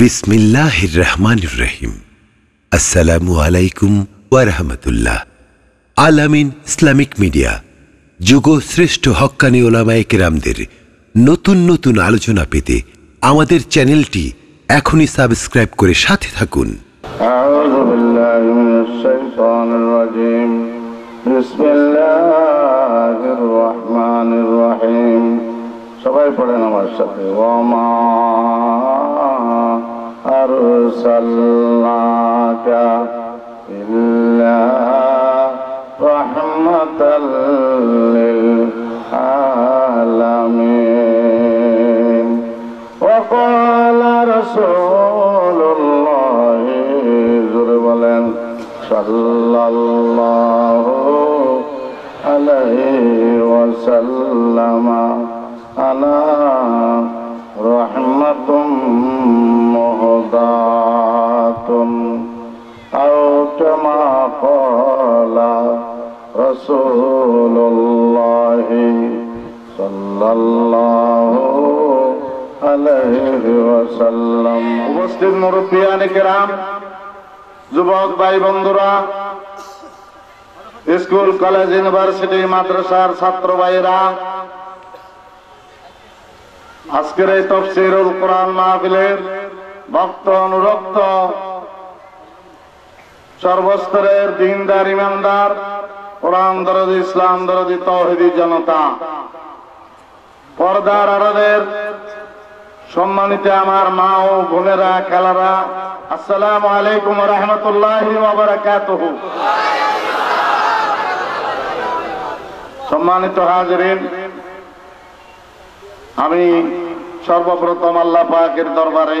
বিসমিল্লাহির রহমান রহিম আসসালামু আলাইকুম ওয়ারহমতুল্লাহ আলামিন ইসলামিক মিডিয়া, যুগ শ্রেষ্ঠ হক্কানি ওলামায় কেরামদের নতুন নতুন আলোচনা পেতে আমাদের চ্যানেলটি এখনই সাবস্ক্রাইব করে সাথে থাকুন। সবাই পড়েন আমার সাথে। أرسلناك إلا رحمة للعالمين وقال رسول الله زربلن صلى الله عليه وسلم على رحمة আনা রাহমাতুম মুহদাতুন আও কামা ক্বালা রাসূলুল্লাহি সাল্লাল্লাহু আলাইহি ওয়াসাল্লাম। উপস্থিত মুরব্বিয়ানে কেরাম, যুবক ভাই বন্ধুরা, স্কুল, কলেজ, ইউনিভার্সিটি, মাদ্রাসার ছাত্র ভাইরা আজকের এই তফসিরুল কোরআন মাহফিলের ভক্ত অনুরক্ত, সর্বস্তরের দিনদার ইমানদার, কোরআন দরদি ইসলাম দরদি তৌহিদি জনতা। পর্দার আরদের সম্মানিত আমার মা ও বোনেরা, খেলারা, আসসালাম আলাইকুম রহমতুল্লাহ সম্মানিত হাজরিন, আমি সর্বপ্রথম আল্লাহ পাকের দরবারে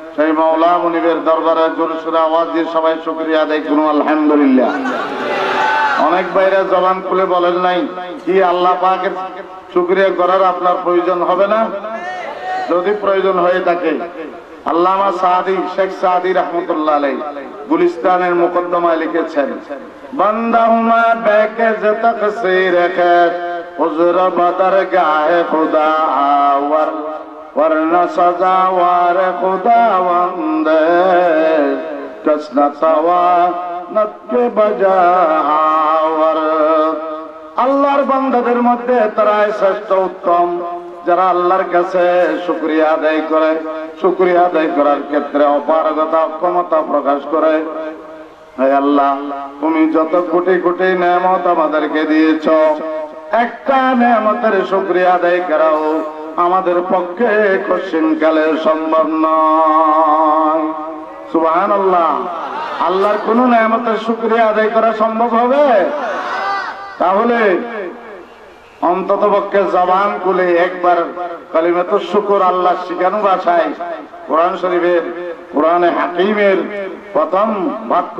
সেই মৌলা মুনিবের দরবারে জোরে সুরে আওয়াজ দিয়ে সবাই শুকরিয়া আদায় করুন, আলহামদুলিল্লাহ। অনেক বাইরে জবান খুলে বলেন নাই, কি আল্লাহ পাকের শুকরিয়া করার আপনার প্রয়োজন হবে না? যদি প্রয়োজন হয়ে থাকে, আল্লামা সাদি, শেখ সাদি রহমতুল্লাহ আলাই গুলিস্তানের মুকদ্দমায় লিখেছেন, বন্দাহুমা বেকে যে তকসির রেখে হুজুর বদর গায়ে খুদা আওয়ার ورنہ سزاوار خدا وند کس نہ توانت کے بجا آور আল্লাহর বান্দাদের মধ্যে তারাই শ্রেষ্ঠ উত্তম যারা আল্লাহর কাছে শুক্রিয়া আদায় করে শুক্রিয়া আদায় করার ক্ষেত্রে অপারগতা অক্ষমতা প্রকাশ করে আল্লাহ, তুমি যত কোটি কোটি নেমত আমাদেরকে দিয়েছ, একটা নেমতের শুক্রিয়া আদায় করাও। আমাদের পক্ষে কশিন কালে সম্ভব নয়। আল্লাহ আল্লাহর কোন নেমতের শুক্রিয়া আদায় করা সম্ভব হবে? তাহলে অন্তত পক্ষে জবান খুলে একবার কালিমাত শুকুর আল্লাহ শিখানো ভাষায় কোরআন শরীফের, কোরআনে হাকিমের প্রথম বাক্য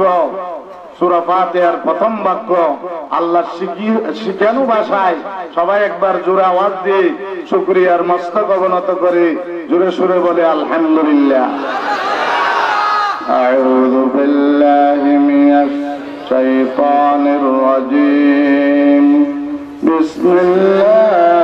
সুরাফাতের প্রথম বাক্য আল্লাহ শিখানো ভাষায় সবাই একবার জোরে আওয়াজ দিয়ে শুক্রিয়ার মস্তক অবনত করে জোরে সুরে বলে আলহামদুলিল্লাহ أعوذ بالله من الشيطان الرجيم بسم الله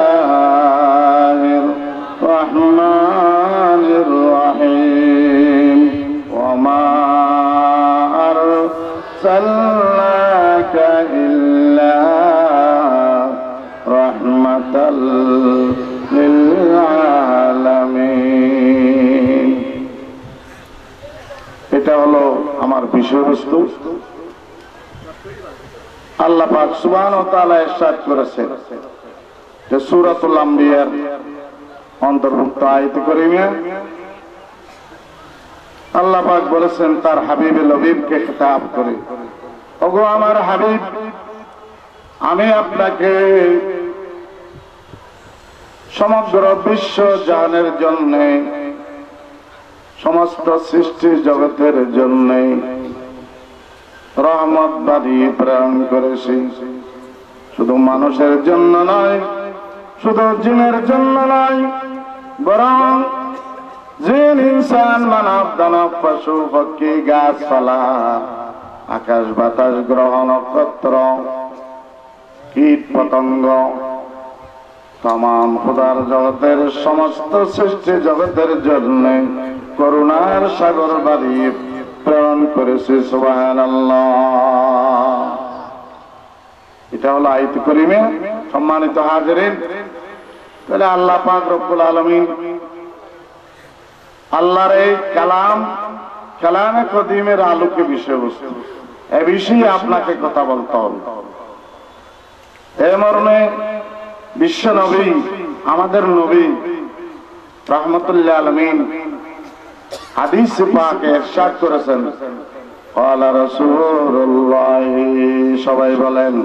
বিষয়বস্তু আল্লাহ পাক সুবহান ও তাআলা ইরশাদ করেছেন যে সূরাতুল আম্বিয়ার অন্তর্ভুক্ত আয়াত করিমে আল্লাহ পাক বলেছেন, তার হাবিবে লবিবকে খেতাব করে। ওগো আমার হাবিব, আমি আপনাকে সমগ্র বিশ্ব জাহানের জন্য, সমস্ত সৃষ্টি জগতের জন্য রহমত বাড়িয়ে প্রেরণ করেছি। শুধু মানুষের জন্য নয়, শুধু জিনের জন্য নয়, বরং জিন, ইনসান, মানব, দানব, পশু, পক্ষী, গাছপালা, আকাশ বাতাস, গ্রহ, নক্ষত্র, কীট, পতঙ্গ তাম খুদার জগতের সমস্ত সৃষ্টি জগতের জন্য করুণার সাগর বাড়িয়ে প্রেরণ করেছে সুবাহান এটা হলো আইত করিমে সম্মানিত হাজারিন। তাহলে আল্লাহ পাক রব্বুল আলমিন আল্লাহর এই কালাম, কালামে কদিমের আলোকে বিষয়বস্তু। এ বিষয়ে আপনাকে কথা বলতে হবে। এ মর্মে বিশ্ব নবী, আমাদের নবী, রহমতুল্লাহ আলমিন হাদিস পাকে ইরশাদ করেছেন। ক্বালা রাসূলুল্লাহ, সবাই বলেন,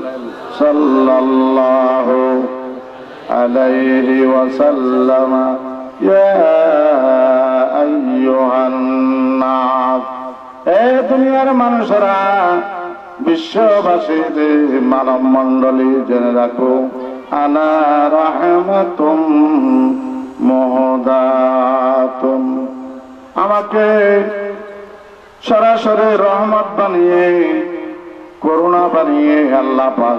সাল্লাল্লাহু আলাইহি ওয়াসাল্লাম, ইয়া আইয়ুহান নাস। এ দুনিয়ার মানুষরা, বিশ্ববাসীদের মানব মণ্ডলী জেনে রাখো। আনা রাহমাতুম মুহদাতুম। আমাকে সরাসরি রহমত বানিয়ে, করুণা বানিয়ে আল্লাহ পাক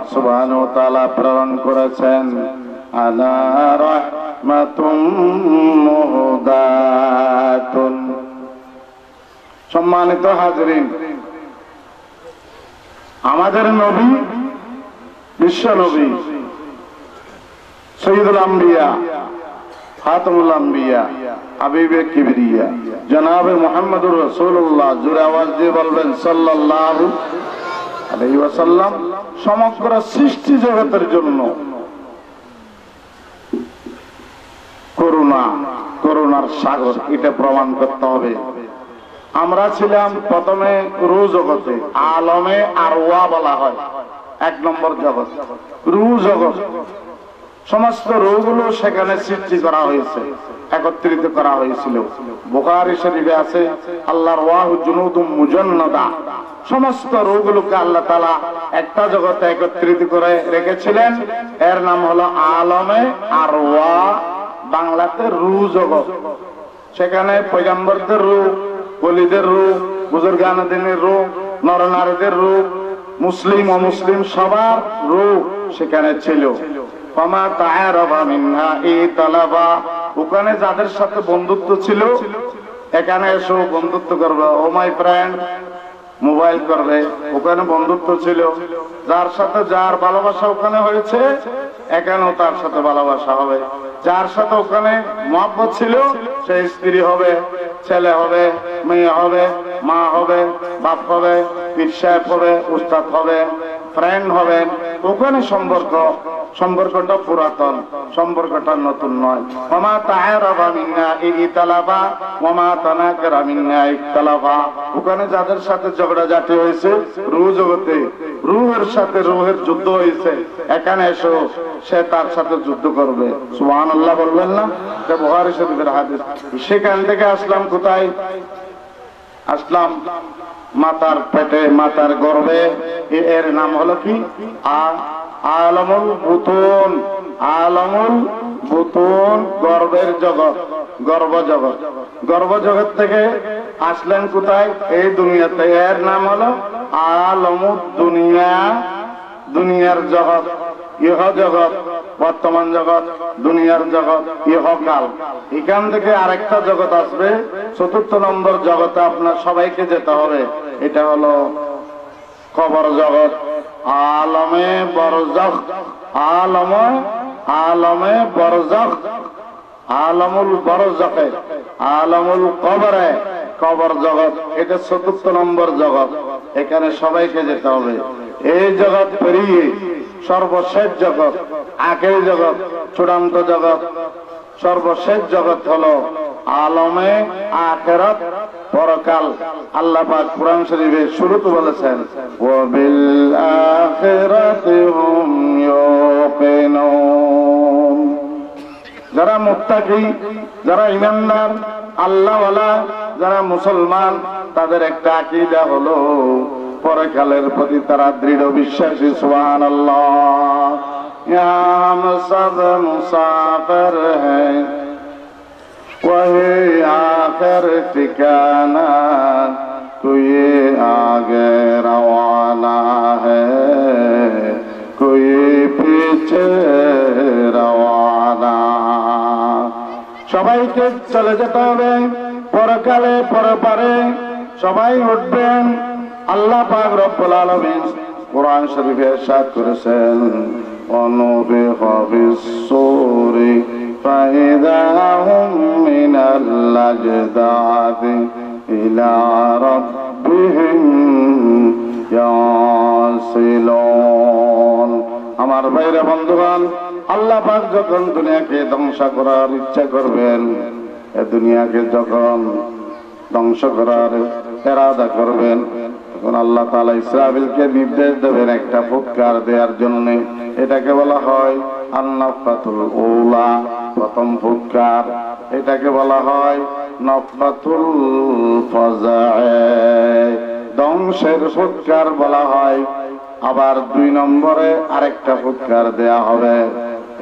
ওয়া তাআলা প্রেরণ করেছেন। সম্মানিত হাজরিন, আমাদের নবী, বিশ্ব নবী, সৈয়দুল আম্বিয়া খাতমুল আম্বিয়া, হাবিবে কিবরিয়া। জোরে আওয়াজ দিয়ে বলবেন ওয়াসাল্লাম, সমগ্র সৃষ্টি জগতের জন্য করুণা, করুণার সাগর, এটা প্রমাণ করতে হবে। আমরা ছিলাম প্রথমে রু জগতে, আলমে আরওয়া বলা হয়, এক নম্বর জগৎ। রু জগৎ। সমস্ত রোগগুলো সেখানে সৃষ্টি করা হয়েছে, একত্রিত করা হয়েছিল। বোকারি শরীফে আছে, আল্লাহর মুজান্নাদা। সমস্ত রোগগুলোকে আল্লাহ তালা একটা জগতে একত্রিত করে রেখেছিলেন। এর নাম হলো আলমে আর বাংলাতে রু জগৎ। সেখানে পৈগম্বরদের রূপ বলিদের রূপ বুজুর্গানদিনের রূপ নরনারীদের রূপ মুসলিম ও মুসলিম সবার রূপ সেখানে ছিল। ওখানে যাদের সাথে বন্ধুত্ব ছিল, এখানে এসো বন্ধুত্ব করবে। ও মাই ফ্রেন্ড, মোবাইল করবে। ওখানে বন্ধুত্ব ছিল। যার সাথে যার ভালোবাসা ওখানে হয়েছে, এখানেও তার সাথে ভালোবাসা হবে। যার সাথে ওখানে মহব্বত ছিল, সে স্ত্রী হবে, ছেলে হবে, মেয়ে হবে, মা হবে, বাপ হবে, পীর সাহেব হবে, উস্তাদ হবে। ফ্রেন্ড হবেন ওখানে সম্পর্ক, সম্পর্কটা পুরাতন, সম্পর্কটা নতুন নয়। ওমা তাহারাবা মিন্না ইতালাবা ওমা তানাকারা মিন্না ওখানে যাদের সাথে ঝগড়া জাতি হয়েছে, রু জগতে, রুহের সাথে রুহের যুদ্ধ হয়েছে। এখানে এসো, সে তার সাথে যুদ্ধ করবে। সুবহানাল্লাহ বলবেন না? সেখান থেকে আসলাম কোথায়? আসলাম মাতার পেটে, মাতার গর্ভে। এ- এর নাম হলো কি? আলমুল বুতুন। আলমুল বুতুন গর্ভের জগৎ গর্ভ জগৎ গর্ব জগৎ থেকে আসলেন কোথায়? এই দুনিয়াতে। এর নাম হলো আলমুদ দুনিয়া, দুনিয়ার জগৎ, ইহ জগৎ। বর্তমান জগৎ, দুনিয়ার জগৎ ইহকাল এখান থেকে আরেকটা জগৎ আসবে, চতুর্থ নম্বর জগতে আপনার সবাইকে যেতে হবে। এটা হলো কবর জগৎ। আলমে বরজখ আলমে আলমে বরজখ আলমুল বরজকে আলমুল কবরে কবর জগৎ। এটা চতুর্থ নম্বর জগৎ। এখানে সবাইকে যেতে হবে। এই জগৎ পেরিয়ে সর্বশেষ জগৎ আখের জগৎ, চূড়ান্ত জগৎ। সর্বশেষ জগৎ হলো আলমে আখেরাত, পরকাল। আল্লাহ পাক কোরআন শরীফে শুরুতে বলেছেন ওয়া বিল আখিরাতি হুম ইউকিনুন। যারা মুত্তাকি, যারা ইমানদার আল্লাহওয়ালা, যারা মুসলমান, তাদের একটা আকীদা হলো পরকালের প্রতি তারা দৃঢ় বিশ্বাসী সুহান আল্লাহ हम सब मुसाफिर हैं वही आखिर ठिकाना कोई आगे रवाना है कोई पीछे রওয়ানা সবাইকে চলে যেতে হবে পরকালে পরপারে সবাই উঠবেন আল্লাহ পাক রব্বুল আলামিন কোরআন শরীফে ارشاد করেছেন ونفخ في الصور فإذا هم من الأجداث إلى ربهم يصلون আমার বাইরে বন্ধুগণ আল্লাহ পাক যখন দুনিয়াকে ধ্বংস করার ইচ্ছা করবেন এ দুনিয়াকে যখন ধ্বংস করার এরাদা করবেন তখন আল্লাহ তালা ইসরাবিলকে নির্দেশ দেবেন একটা ফুৎকার দেওয়ার জন্য। এটাকে বলা হয় আন্নাফাতুল ওলা প্রথম ফুৎকার। এটাকে বলা হয় নফাতুল ধ্বংসের ফুৎকার বলা হয়। আবার দুই নম্বরে আরেকটা ফুৎকার দেয়া হবে।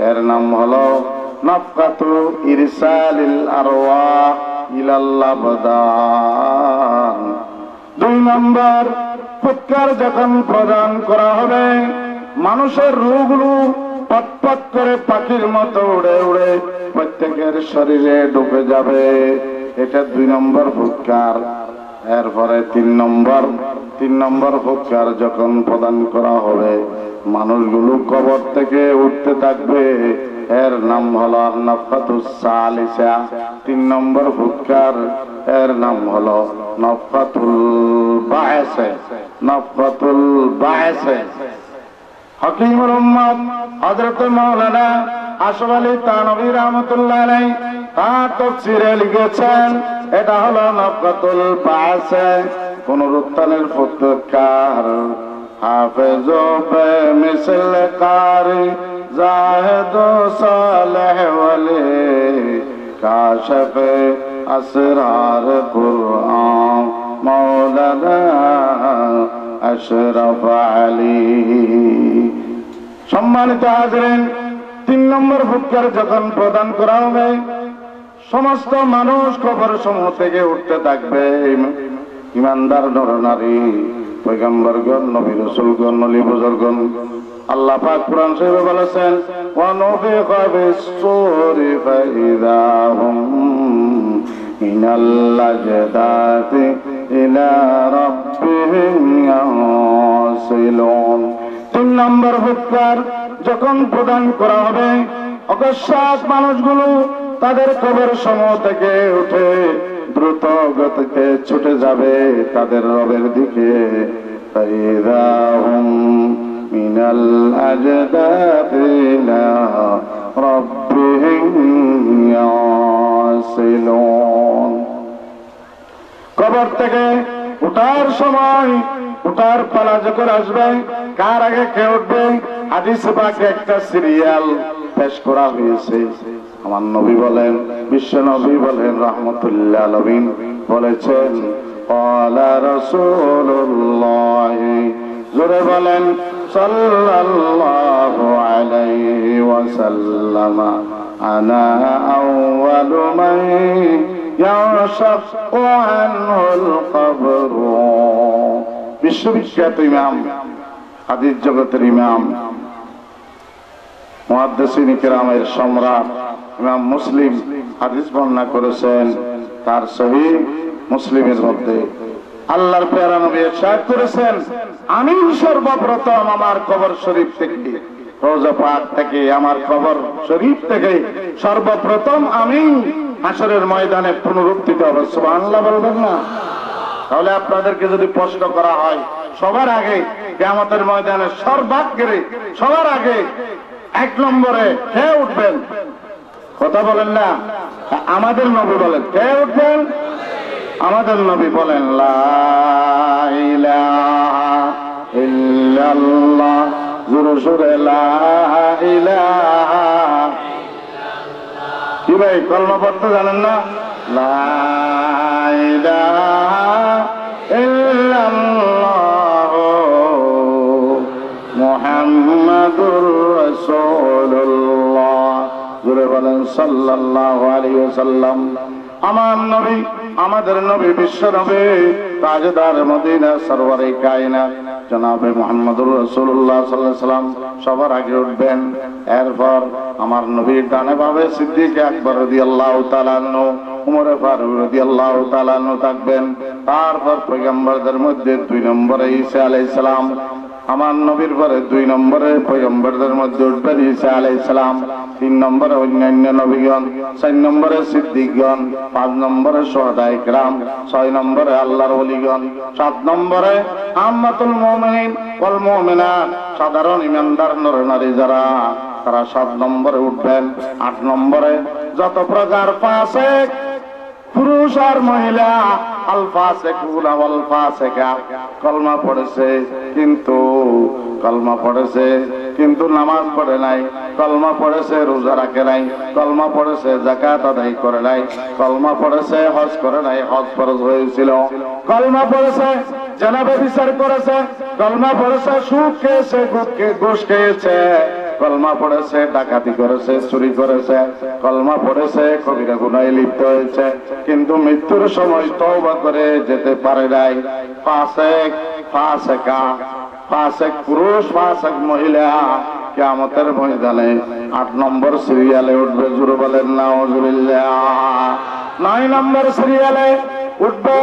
এর নাম হলো নফকাতু ইরসালিল আরওয়া ইলাল্লাহ দুই নম্বর, ফুৎকার যখন প্রদান করা হবে, মানুষের রূপগুলো পটপট করে পাখির মতো উড়ে উড়ে প্রত্যেকের শরীরে ডুবে যাবে। এটা দুই নম্বর ফুৎকার। এরপরে তিন নম্বর তিন নম্বর ফুৎকার যখন প্রদান করা হবে, মানুষগুলো কবর থেকে উঠতে থাকবে। এর নাম হলো নফাতুস সালিসা। তিন নম্বর ফুৎকার এর নাম হলো নফাতুল বায়েসে। নফাতুল বায়েসে। হকিমুল উম্মত হযরত মাওলানা আশরাফ আলী তানভী রাহমাতুল্লাহ আলাইহি তার লিখেছেন, এটা হলো নফাতুল বায়েসে। পুনরুত্থানের ফুৎকার হাফেজ মিসল কারি জাহেদ সালেহ ওয়ালি কাশফ আসরার কুরআন মাওলানা আশরাফ আলী সম্মানিত হাজরেন, তিন নম্বর ফুৎকার যখন প্রদান করা হবে, সমস্ত মানুষ কবর সমূহ থেকে উঠতে থাকবে। ইমানদার নরনারী পয়গম্বরগণ, নবী রসুলগণ, নলি বুজুরগণ। আল্লাহ পাক কোরআন শরীফে বলেছেন ওয়া নুফিখা ফাইদাহুম মিনাল লাজদাতি ইলা রাব্বিহিম ইয়াসিলুন। তিন নম্বর হুক্কার, যখন প্রদান করা হবে, অকস্মাৎ মানুষগুলো তাদের কবর সমূহ থেকে উঠে দ্রুত গতিতে ছুটে যাবে তাদের রবের দিকে। মিনাল কবর থেকে উঠার সময় উঠার পালা যখন আসবে, কার আগে কে উঠবে? আদিস একটা সিরিয়াল পেশ করা হয়েছে। আমার নবী বলেন, বিশ্ব নবী বলেন, রহমতুল্লাহ নবীন বলেছেন জোরে বলেন বিশ্ববিখ্যাত ইমাম, হাদিস জগতের ইমাম, মুহাদ্দিসিন কিরামের সম্রাট ইমাম মুসলিম হাদিস বর্ণনা করেছেন, তার সহি মুসলিমের মধ্যে। আল্লাহর পেয়ারা নবী ইরশাদ করেছেন, আমি সর্বপ্রথম আমার কবর শরীফ থেকে, রোজা পাক থেকে, আমার কবর শরীফ থেকে সর্বপ্রথম আমি হাসরের ময়দানে পুনরুত্থিত হবে। সুবহানাল্লাহ বলবেন না। তাহলে আপনাদেরকে যদি প্রশ্ন করা হয়, সবার আগে কেয়ামতের ময়দানে সর্বাগ্রে, সবার আগে এক নম্বরে কে উঠবেন? কথা বলেন না? আমাদের নবী বলেন। কে উঠবেন আমাদের নবী বলেন কি ভাই কর্মপত্র জানেন না? লা বলেন, সাল্লাল্লাহু আমার নবী, আমাদের নবী বিশ্ব নবী, তাজদার মদিনা জনাবে সাল্লাল্লাহু সাল্লাম সবার আগে উঠবেন। এরপর আমার নবীর ডানে ভাবে সিদ্দিক তাআলা আনহু, উমরে ফারুক তাআলা আনহু থাকবেন। তারপর পয়গম্বরদের মধ্যে দুই নম্বরে ঈসা আলাইহিস সালাম, আমার নবীর পরে দুই নম্বরে পয়গম্বরদের মধ্যে উঠবেন ঈসা আলাইহিস সালাম। তিন নম্বরে অন্যান্য নবীগণ, চার নম্বরে সিদ্দিকগণ, পাঁচ নম্বরে সোহাদা ইকরাম ছয় নম্বরে আল্লাহর ওলিগণ, সাত নম্বরে আম্মাতুল মুমিনিন ওয়াল মুমিনাত, সাধারণ ইমানদার নর নারী যারা, তারা সাত নম্বরে উঠবেন। আট নম্বরে যত প্রকার ফাসেক, পুরুষ আর মহিলা কলমা পড়েছে, কিন্তু কলমা পড়েছে কিন্তু নামাজ পড়ে নাই, কলমা পড়েছে, রোজা রাখে নাই, কলমা পড়েছে জাকাত আদায় করে নাই, কলমা পড়েছে, হজ করে নাই, হজ ফরজ হয়েছিল। কলমা পড়েছে, জানাবে বিচার করেছে, কলমা পড়েছে সুখ খেয়েছে ঘুষ খেয়েছে। কলমা পড়েছে, ডাকাতি করেছে, চুরি করেছে। কলমা পড়েছে, কবিরা গুনায় লিপ্ত হয়েছে। কিন্তু মৃত্যুর সময় তওবা করে যেতে পারে নাই। ফাসেক ফাসেকা ফাসেক পুরুষ ফাসেক মহিলা। কিয়ামতের ময়দানে আট নম্বর সিরিয়ালে উঠবে জুড়ে বলেন নয় নম্বর সিরিয়ালে উঠবে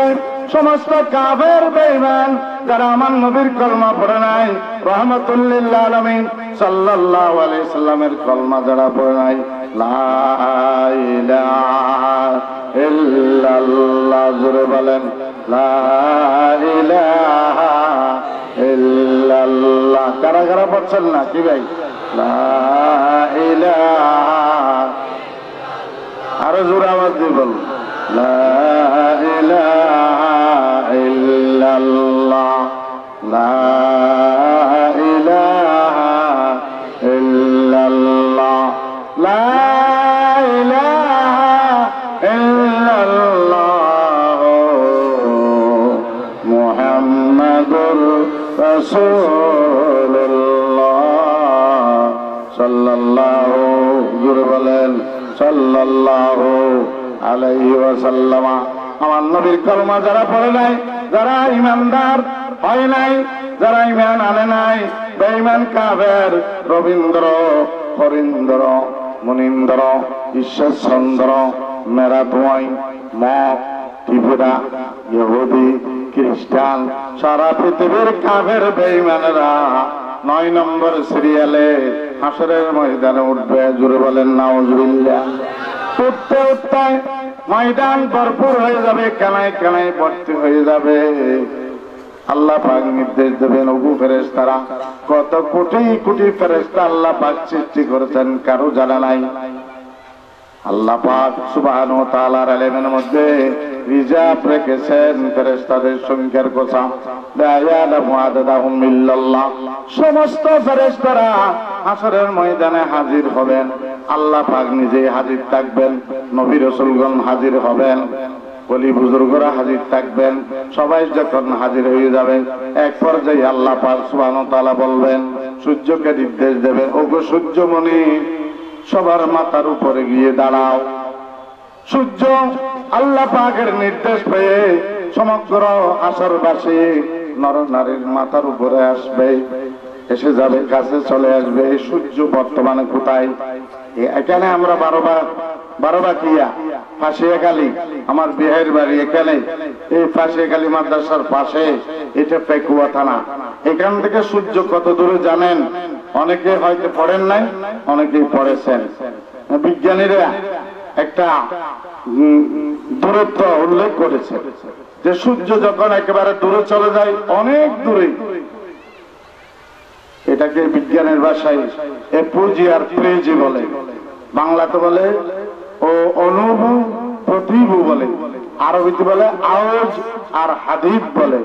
সমস্ত কাফের, বেঈমান যারা আমার নবীর কলমা পড়ে নাই। রহমতুল্লিল আলামিন সাল্লাল্লাহু আলাইহি সাল্লামের কলমা যারা পড়ে নাই, লা ইলাহা ইল্লাল্লাহ বলেন, লা ইলাহা ইল্লাল্লাহ কারা কারা পড়ছেন না? কি ভাই? আরও জোর আওয়াজ দিয়ে বল। ইল্লাল্লাহ। আমার নবীর কলমা যারা পড়ে নাই, যারা ইমানদার হয় নাই, যারা ইমান আনে নাই, বেঈমান কাফের রবীন্দ্র, হরিন্দ্র, মুনীন্দ্র, ঈশ্বরচন্দ্র, মেরাতোয়াই, মক, ত্রিপুরা, ইহুদি, খ্রিস্টান, সারা পৃথিবীর কাফের বেঈমানেরা নয় নম্বর সিরিয়ালে হাসরের ময়দানে উঠবে জুড়ে বলেন, নাউজুবিল্লাহ। উঠতে উঠতে ময়দান ভরপুর হয়ে যাবে, কেনায় কেনায় ভর্তি হয়ে যাবে। আল্লাহ পাক নির্দেশ দেবেন অবু ফেরেস্তারা কত কোটি কোটি ফেরেস্তা আল্লাহ পাক সৃষ্টি করেছেন, কারও জানা নাই। আল্লাহ পাক সুবহান ও তাআলার ইলমের মধ্যে রিজার্ভ রেখেছেন ফেরেশতাদের সংখ্যার কথা। সমস্ত ফেরেশতারা হাসরের ময়দানে হাজির হবেন। আল্লাহ পাক নিজেই হাজির থাকবেন, নবী রাসূলগণ হাজির হবেন বলি বুজুর্গরা হাজির থাকবেন, সবাই যখন হাজির হয়ে যাবে, এক পর্যায়ে আল্লাহ পাক সুবহানাহু তাআলা বলবেন, সূর্যকে নির্দেশ দেবেন, ওগো সূর্যমণি, সবার মাথার উপরে গিয়ে দাঁড়াও। সূর্য আল্লাহ পাকের নির্দেশ পেয়ে সমগ্র আসরবাসী নর নারীর মাথার উপরে আসবে, এসে যাবে, কাছে চলে আসবে সূর্য বর্তমানে কোথায়? এখানে আমরা বারোবা কিয়া, ফাঁসিয়াখালী, আমার বিহারের বাড়ি এখানে। এই ফাঁসিয়াখালী মাদ্রাসার পাশে, এটা পেকুয়া থানা। এখান থেকে সূর্য কত দূরে জানেন? অনেকে হয়তো পড়েন নাই, অনেকেই পড়েছেন। বিজ্ঞানীরা একটা দূরত্ব উল্লেখ করেছে, যে সূর্য যখন একেবারে দূরে চলে যায়, অনেক দূরে এটাকে বিজ্ঞানের ভাষায় এপুজি আর প্রেজি বলে। বাংলাতে বলে ও অনুভু প্রতিভু বলে। আরবিতে বলে আওয়াজ আর হাদিব বলে।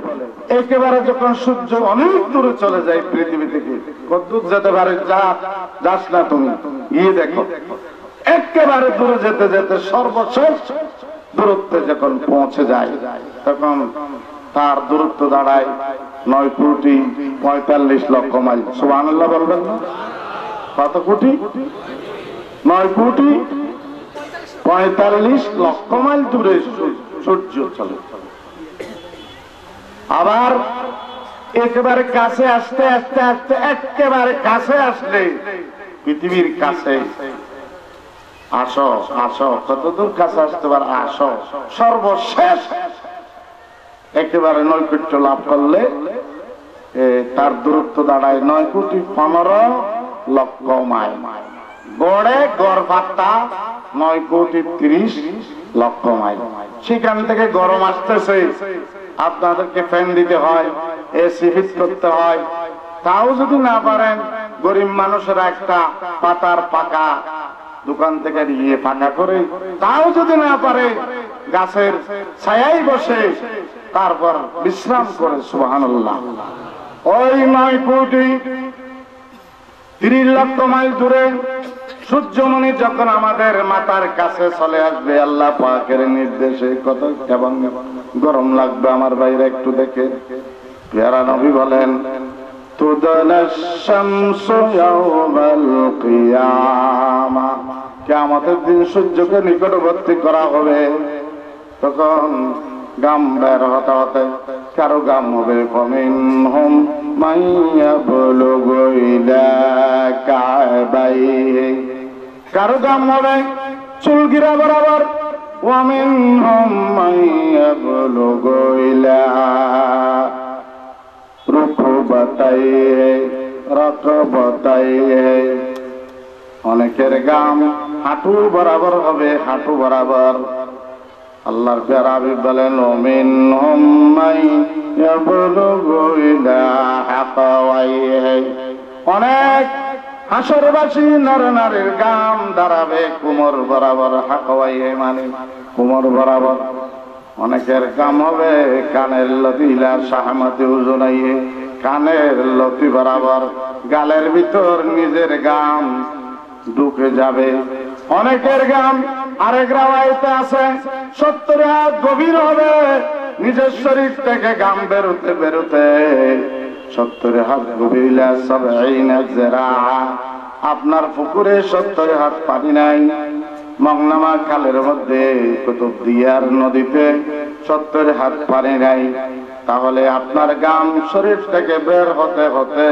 একেবারে যখন সূর্য অনেক দূরে চলে যায় পৃথিবী থেকে কদ্দূর যেতে পারে যা যাস না তুমি, গিয়ে দেখো। একেবারে দূরে যেতে যেতে সর্বশেষ দূরত্বে যখন পৌঁছে যায়, তখন তার দূরত্ব দাঁড়ায় নয় কোটি পঁয়তাল্লিশ লক্ষ মাইল। সুবহানাল্লাহ বলবেন না? কত কোটি? নয় কোটি পঁয়তাল্লিশ লক্ষ মাইল দূরে সূর্য চলে। আবার একেবারে কাছে আসতে আসতে আসতে, একেবারে কাছে আসলে পৃথিবীর কাছে আসো আসো, কতদূর কাছে আসতে পার? আসো, সর্বশেষ একেবারে নৈকট্য লাভ করলে তার দূরত্ব দাঁড়ায় নয় কোটি পনেরো লক্ষ মাইল। গড়ে গড় নয় কোটি তিরিশ লক্ষ মাইল। সেখান থেকে গরম আসতেছে, আপনাদেরকে ফ্যান দিতে হয়, এসি ফিট করতে হয়। তাও যদি না পারেন, গরিব মানুষেরা একটা পাতার পাকা দোকান থেকে নিয়ে ফাঁকা করে, তাও যদি না পারে, গাছের ছায়াই বসে তারপর বিশ্রাম করে, সুবহানাল্লাহ। ওই নয় কোটি তিরিশ লক্ষ মাইল দূরে সূর্যমণি যখন আমাদের মাথার কাছে চলে আসবে, আল্লাহ পাকের নির্দেশে কত কেমন গরম লাগবে আমার বাইরে একটু দেখে। পেয়ারা নবী বলেন আমাদের দিন সূর্যকে নিকটবর্তী করা হবে। তখন গাম বের হতে হতে কারও গাম হবে কমিন হোম মাইয়া বলো গইলা কাবাই। কারও গাম হবে চুলগিরা বরাবর ওয়ামিন হোম মাইয়া বলো গইলা। রুখো বাতাই রক বাতাই। অনেকের গাম হাঁটু বরাবর হবে, হাঁটু বরাবর আল্লাহর পেয়ার আবিব বলেন, ওমিন হোম্মাই অনেক হাসরবাসী নর নারীর গাম দাঁড়াবে কুমোর বরাবর হাকওয়াই মানে? কুমোর বরাবর। অনেকের কাম হবে কানের লতিলা সাহামতি উজনাইয়ে কানের লতি বরাবর গালের ভিতর নিজের গাম ঢুকে যাবে। অনেকের গাম আরেক রাওয়াইতে আছে। সত্তর হাত গভীর হবে। নিজের শরীর থেকে গাম বেরোতে বেরোতে সত্তর হাত গভীর আপনার পুকুরে সত্তর হাত পানি নাই। মংনামা খালের মধ্যে কুতুব দিয়ার নদীতে সত্তর হাত পানি নাই। তাহলে আপনার গাম শরীর থেকে বের হতে হতে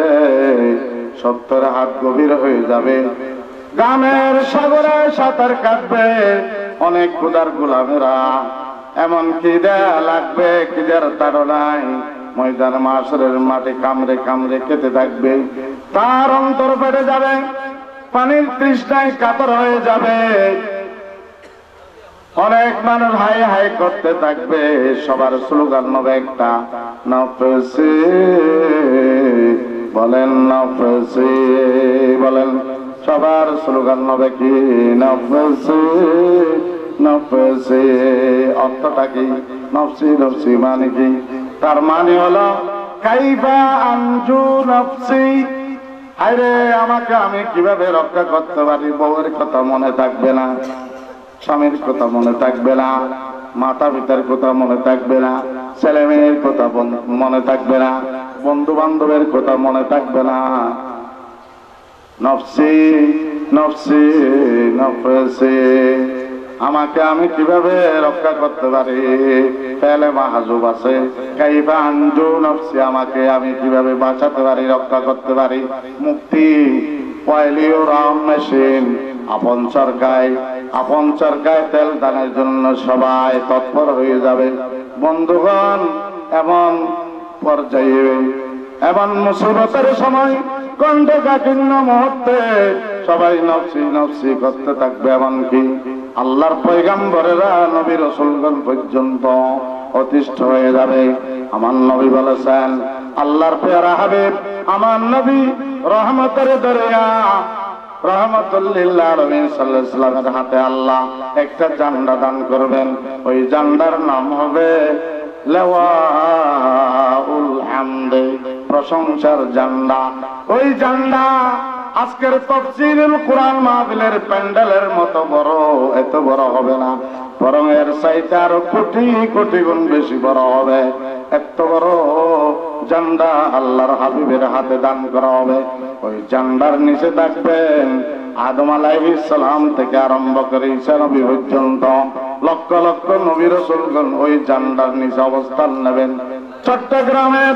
সত্তর হাত গভীর হয়ে যাবে। গ্রামের সাগরে সাঁতার কাটবে। অনেক ক্ষুদার গোলামেরা। এমন খিদে লাগবে, খিদের তাড়নায় ময়দান মাসরের মাটি কামড়ে কামড়ে খেতে থাকবে। তার অন্তর পেটে যাবে, পানির তৃষ্ণায় কাতর হয়ে যাবে। অনেক মানুষ হাই হাই করতে থাকবে। সবার স্লোগান নবে একটা, নফসে। বলেন নফসে, বলেন। সবার স্লোগান নবে কি? নফসে নফসে, অর্থটা কি? নফসি নফসি মানে কি? তার মানে হলো, কাইফা আনজু নফসি। আরে, আমাকে আমি কীভাবে রক্ষা করতে পারি? বউয়ের কথা মনে থাকবে না, স্বামীর কথা মনে থাকবে না, মাতা পিতার কথা মনে থাকবে না, ছেলে মেয়ের কথা মনে থাকবে না বন্ধু বান্ধবের কথা মনে থাকবে না। নফসি নফসি নফসি। আমাকে আমি কীভাবে রক্ষা করতে পারি? ফেলে মাহাজুব আছে। কাইফা আঞ্জু নফসি, আমাকে আমি কীভাবে বাঁচাতে পারি, রক্ষা করতে পারি? মুক্তি পয়লিও রাম মেশিন আপন সরকায় আপন সরকায় তেল দানের জন্য সবাই তৎপর হয়ে যাবে। বন্ধুগণ, এমন পর্যায়ে, এমন মুসিবতের সময় কণ্ঠ কাঠিন্য মুহূর্তে সবাই নফসি নফসি করতে থাকবে, এমনকি আল্লাহর পৈগাম্বরেরা নবী রসুলগণ পর্যন্ত অতিষ্ঠ হয়ে যাবে। আমার নবী বলেছেন, আল্লাহর পেয়ারা হাবিব, আমার নবী রহমতের দরিয়া রহমতুল্লিল্লাহ হাতে আল্লাহ একটা জান্ডা দান করবেন। ওই জান্ডার নাম হবে লেওয়াউল হামদে। প্রশংসার জান্ডা। ওই জান্ডা আজকের তফসিলুল কোরআন মাহফিলের প্যান্ডেলের মতো বড়, এত বড় হবে না। বরং এর আরও কোটি কোটি গুণ বেশি বড় হবে। এত বড় জান্ডা আল্লাহর হাবিবের হাতে দান করা হবে। ওই জান্ডার নিচে থাকবেন আদম আলাইহিস সালাম থেকে আরম্ভ করে নবী পর্যন্ত। লক্ষ লক্ষ নবী রসুলগণ ওই জান্ডার নিচে অবস্থান নেবেন। চট্টগ্রামের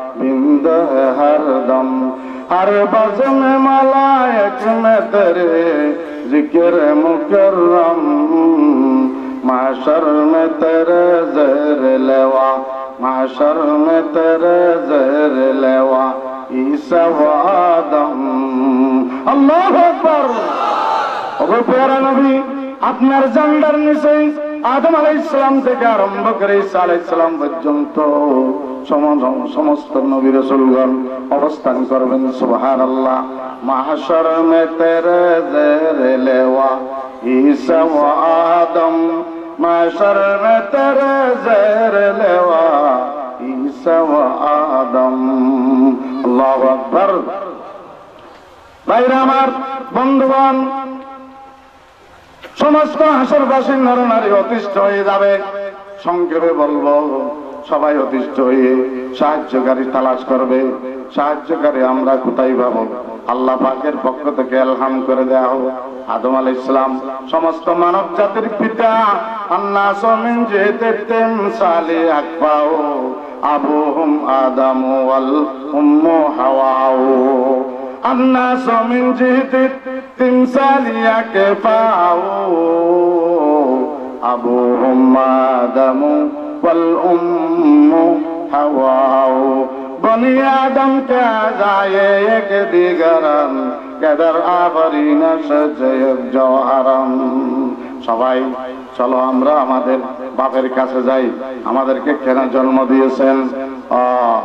बिंद है हर दम हर बज में मलायक में तेरे जिक्र मुकर्रम माशर में तेरे जहर लेवा माशर में तेरे जहर लेवा ईसा व आदम अल्लाह अकबर ওগো পেয়ারা নবী আপনার জান্ডার নিচে আদম আলাই ইসলাম থেকে আরম্ভ করে ঈসা আলাই ইসলাম পর্যন্ত সম- সমস্ত নবী রসুলগণ অবস্থান করবেন সুবহান আল্লাহ মাহাশর মে তেরে আদম। মাহাশর মে তেরে জেরে আদম। আল্লাহু আকবার। ভাইরা আমার সমস্ত হাসরবাসী নর নারী অতিষ্ঠ হয়ে যাবে। সংক্ষেপে বলব সবাই অতিষ্ঠ হয়ে সাহায্যকারী তালাশ করবে। সাহায্যকারী আমরা কোথায় পাবো? আল্লাহ পাকের পক্ষ থেকে আলহাম করে দেওয়া হোক। আদম আল ইসলাম সমস্ত মানব জাতির পিতা আন্না সমিন যেতে তেম সালে আকবাও আবুহুম আদম ওয়াল উম্মু হাওয়াও আন্না সমিন যেতে তেম সালিয়া কে পাও আবুহুম আদম والأم حواء بني آدم كذاي يكديغران كدر آفرين سجيب جوهران সবাই চলো আমরা আমাদের বাপের কাছে যাই আমাদেরকে কেন জন্ম দিয়েছেন আহ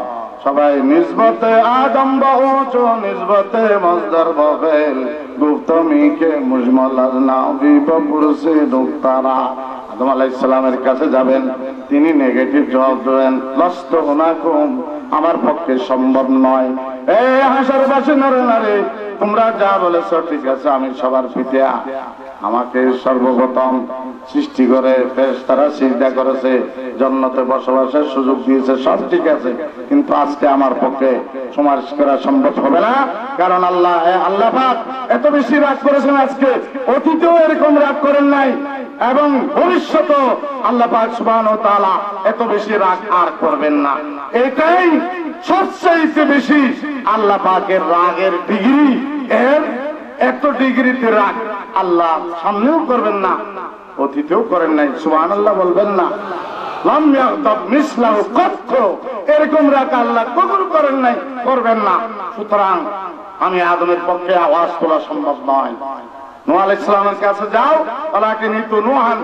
সবাই নিসবতে আদম বহুচ নিসবতে মজদার ববেল গুপ্ত মিকে মুজমল নাবি বপুরসে নুক্তারা আদম আলাইসালামের সালামের কাছে যাবেন, তিনি নেগেটিভ জবাব দেবেন, লস্ত হুনাকুম, আমার পক্ষে সম্ভব নয়। এই হাসার বাসী নরে নারে, তোমরা যা বলেছ ঠিক আছে, আমি সবার পিতা আমাকে সর্বপ্রথম সৃষ্টি করে ফেরেশ তারা চিন্তা করেছে, জন্নতে বসবাসের সুযোগ দিয়েছে, সব ঠিক আছে। কিন্তু আজকে আমার পক্ষে সমাজ করা সম্ভব হবে না। কারণ আল্লাহ আল্লাহ এত বেশি রাগ করেছেন আজকে। অতীতেও এরকম রাগ করেন নাই। এবং ভবিষ্যত আল্লাহ পাক সুবহান ও তাআলা এত বেশি রাগ আর করবেন না। এটাই সবচাইতে বেশি আল্লাহ পাকের রাগের ডিগ্রি। এর এত ডিগ্রিতে রাগ। আল্লাহ সামনেও করবেন না, অতীতেও করেন নাই সুবহান আল্লাহ বলবেন না। আমি আদমের পক্ষে আওয়াজ তোলা সম্ভব নয়। নূহ আলাইহিস সালামের কাছে যাও নূহান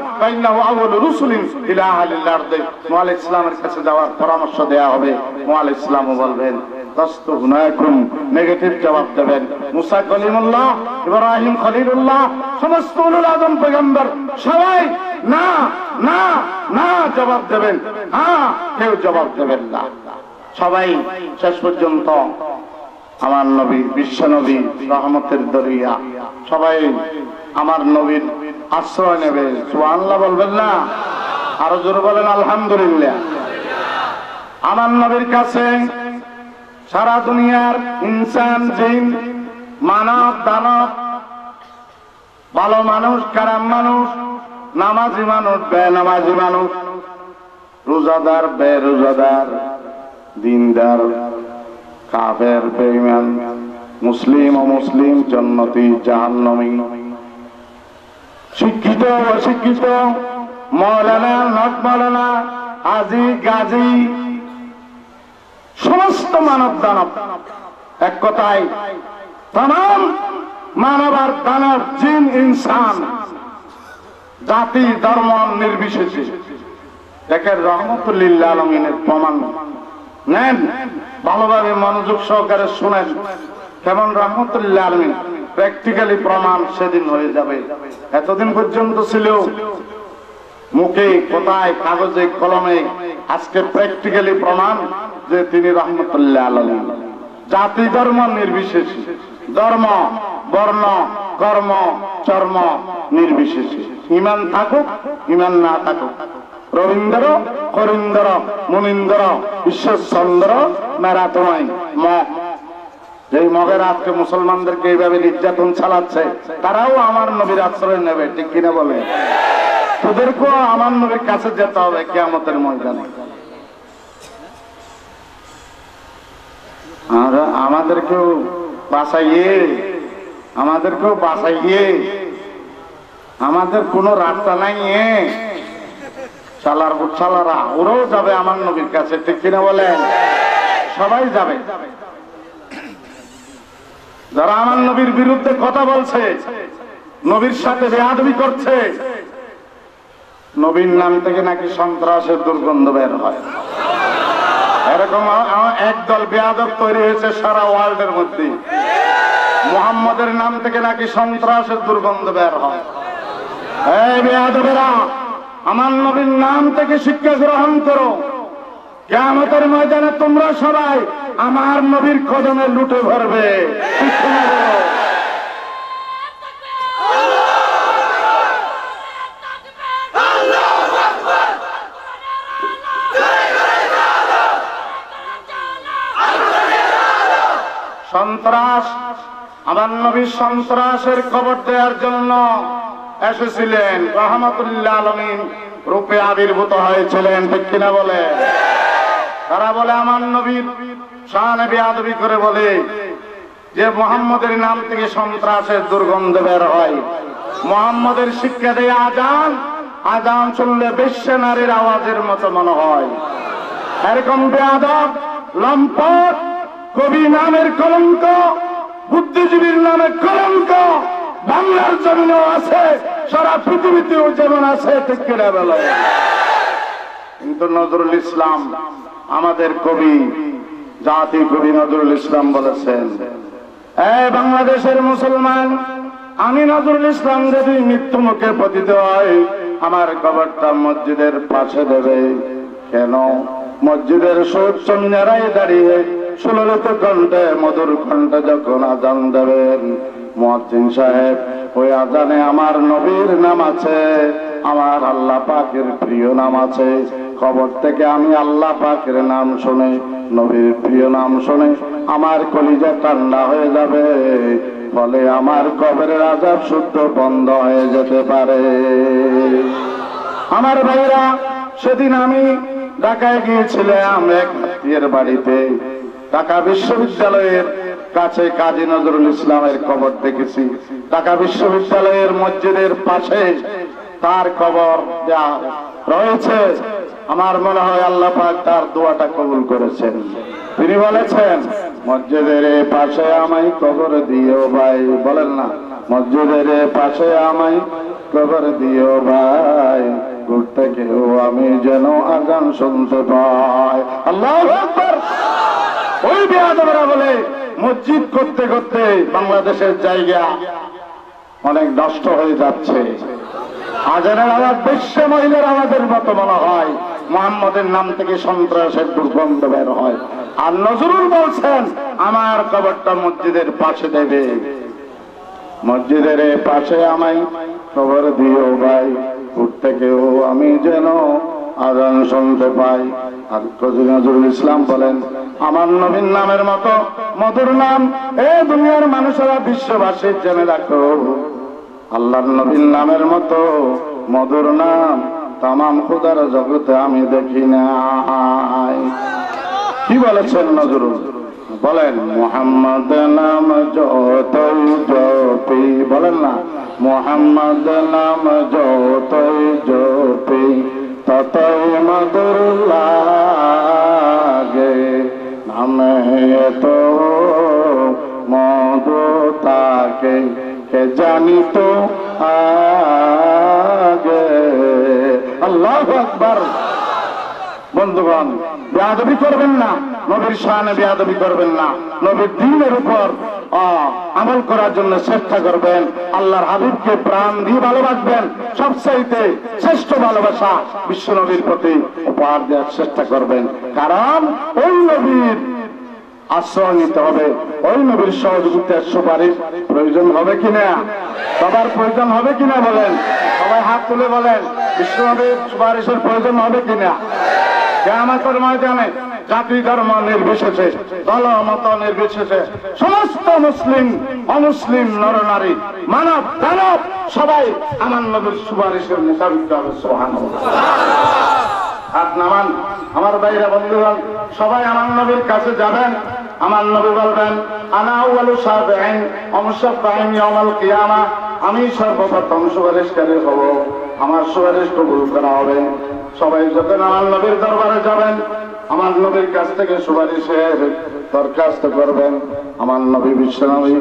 নূহ আলাইহিস কাছে যাওয়ার পরামর্শ দেয়া হবে। নূহ আলাইহিস সালামও বলবেন সবাই শেষ পর্যন্ত আমার নবী, বিশ্ব নবী, রহমতের দরিয়া। সবাই আমার নবীর আশ্রয় নেবে। সুবহানাল্লাহ বলবেন না? আরও জোরে বলেন, আলহামদুলিল্লাহ। আমার নবীর কাছে সারা দুনিয়ার ইনসান, জিন, মানব, দানব, ভালো মানুষ, খারাপ মানুষ, নামাজি মানুষ, বেনামাজি মানুষ, রোজাদার, বেরোজাদার, দিনদার, কাফের, বেঈমান, মুসলিম ও মুসলিম, জন্নতি, জাহান্নামী। শিক্ষিত অশিক্ষিত, মৌলানা নট মৌলানা আজি গাজী সমস্ত মানব দানব। এক কথায় তাম মানব আর দানব জিন, ইনসান, জাতি, ধর্ম নির্বিশেষে। দেখেন রহমতুল্লিল্লাহ আলমিনের প্রমাণ। নেন, ভালোভাবে মনোযোগ সহকারে শুনেন। কেমন রহমতুল্লাহ আলমিন, প্র্যাকটিক্যালি প্রমাণ সেদিন হয়ে যাবে। এতদিন পর্যন্ত ছিল, মুখে, কোথায়, কাগজে, কলমে, আজকে প্র্যাকটিক্যালি প্রমাণ। যে তিনি রহমতুল্লাহ আলমিন জাতি ধর্ম নির্বিশেষে। ধর্ম, বর্ণ, কর্ম, চর্ম নির্বিশেষে। ইমান থাকুক ইমান না থাকুক। রবীন্দ্র করিন্দ্র মুনীন্দ্র, ঈশ্বরচন্দ্র মেরা তোমায় ম যেই মগের আজকে মুসলমানদেরকে এইভাবে নির্যাতন চালাচ্ছে, তারাও আমার নবীর আশ্রয় নেবে, ঠিক কিনা বলে? তোদেরকেও আমার নবীর কাছে যেতে হবে কেয়ামতের ময়দানে। আর আমাদেরকেও বাঁচাইয়ে আমাদেরকেও বাঁচাইয়ে, আমাদের কোনো রাস্তা নাই এ। চালার চালারা ওরাও যাবে আমার নবীর কাছে, ঠিক কিনা বলেন? সবাই যাবে। যারা আমার নবীর বিরুদ্ধে কথা বলছে, নবীর সাথে বেয়াদবি করছে, নবীর নাম থেকে নাকি সন্ত্রাসের দুর্গন্ধ বের হয়। এরকম একদল বেয়াদব তৈরি হয়েছে সারা ওয়ার্ল্ডের মধ্যে। মোহাম্মদের নাম থেকে নাকি সন্ত্রাসের দুর্গন্ধ বের হয়। আমার নবীর নাম থেকে শিক্ষা গ্রহণ করো। কেমতের ময়দানে তোমরা সবাই আমার নবীর কদমে লুটে ভরবে সন্ত্রাস, আমার নবী সন্ত্রাসের খবর দেওয়ার জন্য এসেছিলেন। রহমতুল্লাহ আলমিন রূপে আবির্ভূত হয়েছিলেন, ঠিক কিনা বলে? তারা বলে, আমার নবীর শাহানে বেয়াদবি করে বলে যে মোহাম্মদের নাম থেকে সন্ত্রাসের দুর্গন্ধ বের হয়। মোহাম্মদের শিক্ষা দেয় আজান আজান শুনলে বিশ্ব নারীর আওয়াজের মতো মনে হয়। এরকম বেয়াদব, লম্পট কবি নামের কলঙ্ক, বুদ্ধিজীবীর নামে কলঙ্ক, বাংলার জমিনেও আছে, সারা পৃথিবীতেও যেমন আছে, ঠিক কিন্তু নজরুল ইসলাম আমাদের কবি, জাতি কবি নজরুল ইসলাম বলেছেন বাংলাদেশের মুসলমান, আমি নজরুল ইসলাম যদি মৃত্যু মুখে পতিত হয় আমার কবরটা মসজিদের পাশে দেবে। কেন? মসজিদের সৌচন্যারাই দাঁড়িয়ে সুললিত কণ্ঠে মধুর কণ্ঠে যখন আজান দেবেন মহাজিন সাহেব, ওই আজানে আমার নবীর নাম আছে, আমার আল্লাহ পাকের প্রিয় নাম আছে। খবর থেকে আমি আল্লাহ পাকের নাম শুনে, নবীর প্রিয় নাম শুনে আমার কলিজা ঠান্ডা হয়ে যাবে। ফলে আমার কবরের আজাব শুদ্ধ বন্ধ হয়ে যেতে পারে। আমার ভাইরা সেদিন আমি ঢাকায় গিয়েছিলাম এক আত্মীয়ের বাড়িতে। ঢাকা বিশ্ববিদ্যালয়ের কাছে কাজী নজরুল ইসলামের কবর দেখেছি। ঢাকা বিশ্ববিদ্যালয়ের মসজিদের পাশে তার কবর যা রয়েছে, আমার মনে হয় আল্লাহ তার দোয়াটা কবুল করেছেন। তিনি বলেছেন, মসজিদের পাশে আমায় কবর দিও ভাই। বলেন না, মসজিদের পাশে আমায় কবর দিও ভাই। ঘুরতে কেউ আমি যেন আগান শুনতে পাই। আল্লাহ ওই বেয়াদবরা বলে মসজিদ করতে করতে বাংলাদেশের জায়গা অনেক নষ্ট হয়ে যাচ্ছে। হাজারের আওয়াজ বিশ্ব মহিলার আওয়াজের মতো মনে হয়। মোহাম্মদের নাম থেকে সন্ত্রাসের দুর্গন্ধ বের হয়। আর নজরুল বলছেন, আমার কবরটা মসজিদের পাশে দেবে। মসজিদের পাশে আমায় খবর দিও ভাই। উঠতে কেউ আমি যেন আজান শুনতে পাই। আর কাজী নজরুল ইসলাম বলেন, আমার নবীন নামের মতো মধুর নাম এ দুনিয়ার মানুষেরা বিশ্ববাসী জেনে রাখো। আল্লাহর নবীন নামের মতো মধুর নাম তামাম খুদার জগতে আমি দেখি নাই। কি বলেছেন নজরুল? বলেন, মোহাম্মদ নাম যতই জপি বলেন না, মোহাম্মদ নাম যতই জপি ততই মধুর লাগে নামে তো মধু তাকে কে জানি তো আগে। আল্লাহ আকবার। বন্ধুগণ বেয়াদবি করবেন না। নবীর শানে বেয়াদবি করবেন না। নবীর দিনের উপর আমল করার জন্য চেষ্টা করবেন। আল্লাহর হাবিবকে প্রাণ দিয়ে ভালোবাসবেন। সবচাইতে শ্রেষ্ঠ ভালোবাসা বিশ্ব নবীর প্রতি উপহার দেওয়ার চেষ্টা করবেন। কারণ ওই নবীর আশ্রয় নিতে হবে। ওই নবীর সহযোগিতার সুপারিশ প্রয়োজন হবে কিনা? সবার প্রয়োজন হবে কিনা বলেন? সবাই হাত তুলে বলেন বিশ্বনবীর সুপারিশের প্রয়োজন হবে কিনা? কেয়ামতের ময়দানে জাতি, ধর্ম নির্বিশেষে, দল, মত নির্বিশেষে, সমস্ত মুসলিম, অমুসলিম, নরনারী, মানব, দানব, সবাই আমার নবীর সুপারিশের মোতাবিক হবে সোহান হাত নামান, আমার বাইরে বন্ধুগণ, সবাই আমার নবীর কাছে যাবেন, আমার নবী বলবেন, আনা আউয়ালু সাবিঈন অমুসাফফাইন ইয়াউমাল কিয়ামা আমি সর্বপ্রথম সুপারিশকারী হব, আমার সুপারিশ কবুল করা হবে। সবাই যখন আমার নবীর দরবারে যাবেন, আমার নবীর কাছ থেকে সুপারিশের দরখাস্ত করবেন। আমার নবী বিশ্বনবী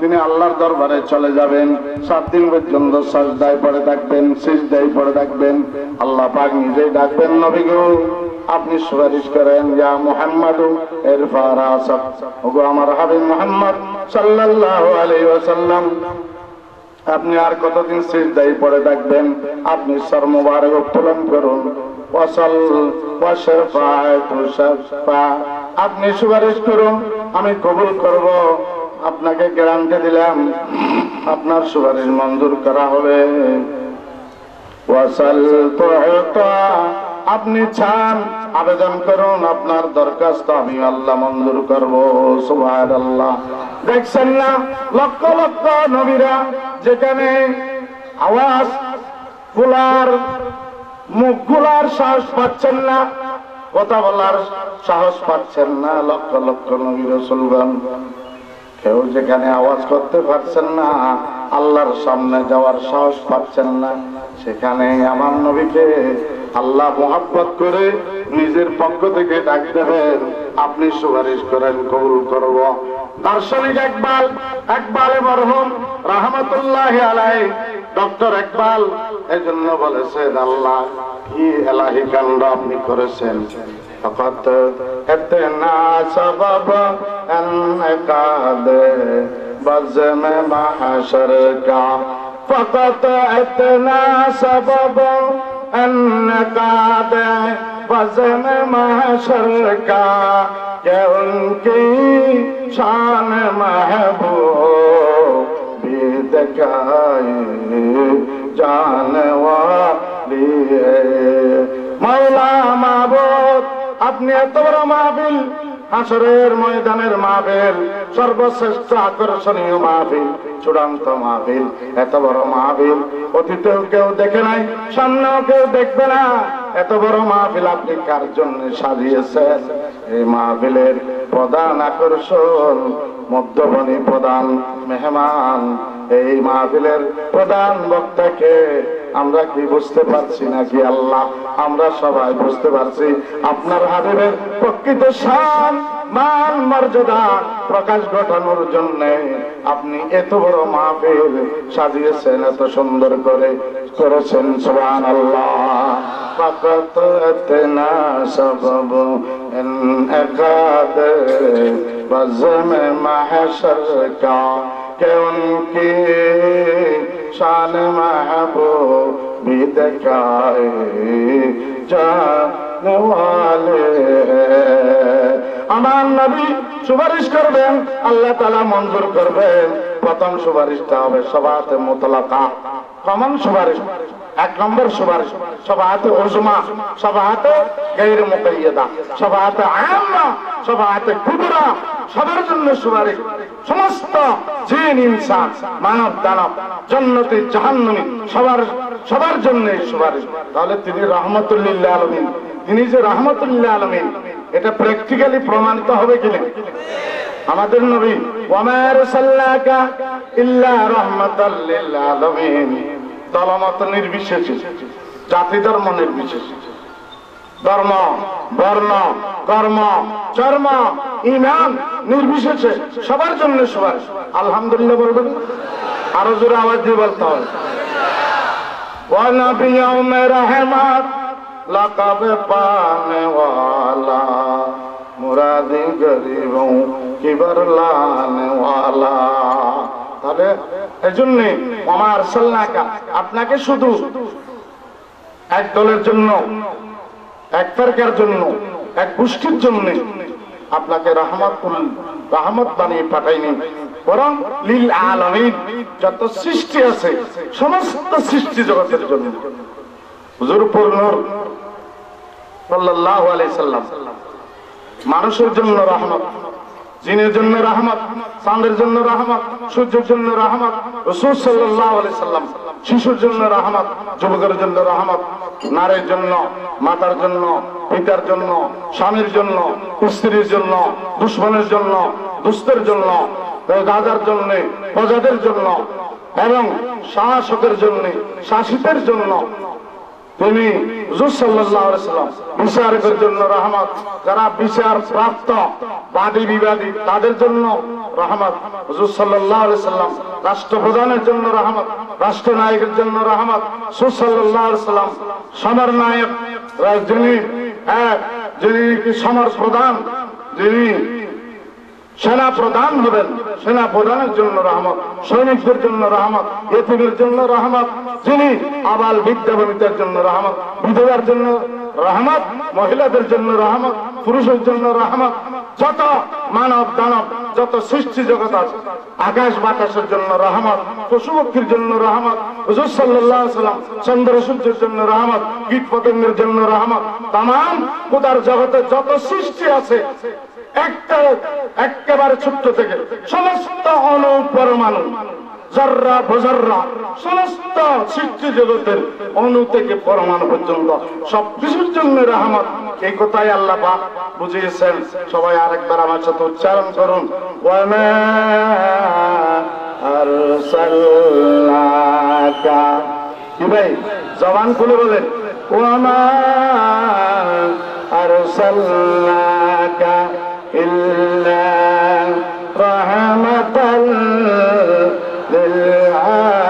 তিনি আল্লাহর দরবারে চলে যাবেন। সাত দিন পর্যন্ত সাজদায় পড়ে থাকবেন, সিজদায় পড়ে থাকবেন। আল্লাহ পাক নিজেই ডাকবেন নবী গো আপনি সুপারিশ করেন যা মুহাম্মাদ ইরফা রাসাক ওগো আমার হাবিব মুহাম্মদ সাল্লাল্লাহু আলাইহি ওয়াসাল্লাম আপনি আর কতদিন সিজদায় পড়ে থাকবেন? আপনি সর মুবারক উত্তোলন করুন। আপনি সুপারিশ করুন, আমি কবুল করব। আপনাকে গ্যারান্টি দিলাম, আপনার সুপারিশ মঞ্জুর করা হবে। ওয়াসাল তু'তা আপনি চান, আবেদন করুন, আপনার দরখাস্ত আমি আল্লাহ মঞ্জুর করব, সুবহানাল্লাহ। দেখছেন না? লক্ষ লক্ষ নবীরা যেখানে আওয়াজ খোলার মুখ খোলার সাহস পাচ্ছেন না, কথা বলার সাহস পাচ্ছেন না, লক্ষ লক্ষ নবী রসুলগণ কেউ যেখানে আওয়াজ করতে পারছেন না, আল্লাহর সামনে যাওয়ার সাহস পাচ্ছেন না, সেখানে আমার নবীকে আল্লাহ মোহাব্বত করে নিজের পক্ষ থেকে ডাক দেবেন, আপনি সুপারিশ করেন, কবুল করব। দার্শনিক একবাল, একবালে মরহুম, রহমতুল্লাহ আলাই ডক্টর একবাল, এজন্য বলেছেন, আল্লাহ, কি এলাহি কাণ্ড আপনি করেছেন? فقط اتنا سبب انعقاد بزم محشر کا فقط اتنا سبب انعقاد بزم محشر کا کہ ان کی شان محبوب بھی دکھائے جانوا لیے مولا معبود আপনি এত বড় মাহফিল? হাসরের ময়দানের মাহফিল সর্বশ্রেষ্ঠ আকর্ষণীয় মাহফিল। চূড়ান্ত মাহফিল। এত বড় মাহফিল। অতীতেও কেউ দেখে নাই, সামনেও কেউ দেখবে না। এত বড় মাহফিল আপনি কার জন্য সাজিয়েছেন? এই মাহফিলের প্রধান আকর্ষণ মধ্যবনী প্রধান মেহমান। এই মাহফিলের প্রধান বক্তাকে আমরা কি বুঝতে পারছি নাকি আল্লাহ? আমরা সবাই বুঝতে পারছি। আপনার হাবিবের প্রকৃত শান, মান, মর্যাদা প্রকাশ ঘটানোর জন্য আপনি এত বড় মাহফিল সাজিয়েছেন এত সুন্দর করে। করেছেন সুবান আল্লাহ فقط اتنا سبب ان اقاد بزم محشر کا کہ ان کی شان محبوب بھی আমার নবী সুপারিশ করবেন, আল্লাহ তালা মঞ্জুর করবেন। প্রথম সুপারিশটা হবে। সবাতে মোতলাকা। কমন সুপারিশ, এক নম্বর সুপারিশ সবাতে ওজমা সবাতে গৈর মুকাইয়াদা সবাতে আয়াম্মা সবাতে কুবরা, সবার জন্য সুপারিশ। সমস্ত জিন, ইনসান, মানব, দানব, জন্নতি, জাহান্নামী, সবার সবার জন্য সুপারিশ। তাহলে তিনি রহমতুল্লিল্লাহ আলমিন। তিনি যে রহমতুল্লাহ আলমিন, এটা প্র্যাকটিক্যালি প্রমাণিত হবে কিনা আমাদের নবী সাল্লাকা ইল্লা লিল আলামিন। দলমত নির্বিশেষে, জাতি ধর্ম নির্বিশেষে। ধর্ম, বর্ণ, কর্ম, চর্ম, ইমান নির্বিশেষে, সবার জন্য সবার। আলহামদুলিল্লাহ বলবেন আরও জোরে আওয়াজ দিয়ে বলতে হবে। ও নবী রহমত লকব পানে ওয়ালা। মুরাদি গরিব কিবার লানওয়ালা। তাহলে এজন্য আমার সাল্লাকা আপনাকে শুধু এক দলের জন্য, এক তারকার জন্য, এক গোষ্ঠীর জন্য আপনাকে রহমতুল রহমত বানিয়ে পাঠাইনি। বরং লীল আলমিন যত সৃষ্টি আছে, সমস্ত সৃষ্টি জগতের জন্য। হুজুর পূর্ণর সাল্লাল্লাহু আলাইহি সাল্লাম। মানুষের জন্য রহমত, জিনের জন্য রহমত, চাঁদের জন্য রহমত, সূর্যের জন্য রহমত, রসুল সাল্লাম শিশুর জন্য রহমত, যুবকের জন্য রহমত, নারীর জন্য, মাতার জন্য, পিতার জন্য, স্বামীর জন্য, স্ত্রীর জন্য, দুশ্মনের জন্য, দুস্থের জন্য, রাজার জন্য, প্রজাদের জন্য, এবং শাসকের জন্য, শাসিতের জন্য সাল্লাল্লাহু সাল্লাম বিচারকের জন্য রহমত, যারা বিচার প্রাপ্ত, বাদী বিবাদী, তাদের জন্য রহমত। হুজুর আলাইহি সাল্লাম রাষ্ট্রপ্রধানের জন্য রহমত, রাষ্ট্রনায়কের জন্য রহমত। আলাইহি সাল্লাম সমর নায়ক, যিনি এক যিনি সমর প্রধান, যিনি সেনা প্রধান হবেন সেনা প্রধানের জন্য রহমত সৈনিকদের জন্য রহমত এতিমের জন্য রহমত যিনি আবাল বিদ্যাবনিতার জন্য রহমত বিধবার জন্য রহমত মহিলাদের জন্য রহমত পুরুষের জন্য রহমত যত মানব দানব যত সৃষ্টি জগৎ আছে আকাশ বাতাসের জন্য রহমত পশু পক্ষীর জন্য রহমত হুজুর সাল্লাহ সাল্লাম চন্দ্র সূর্যের জন্য রহমত কীট পতঙ্গের জন্য রহমত তাম কোদার জগতে যত সৃষ্টি আছে একটা একেবারে ছোট্ট থেকে সমস্ত অণু পরমাণু, জর্রা বজর্রা সমস্ত সৃষ্টি জগতের অণু থেকে পরমাণু পর্যন্ত সব কিছুর জন্য রহমত। এই কথাই আল্লাহ পাক বুঝিয়েছেন। সবাই আরেকবার আমার সাথে উচ্চারণ করুন। ওয়ামা আরসালনাকা। কি ভাই, জবান খুলে বলেন। ওয়ামা আরসালনাকা। إلا رحمة للعالمين.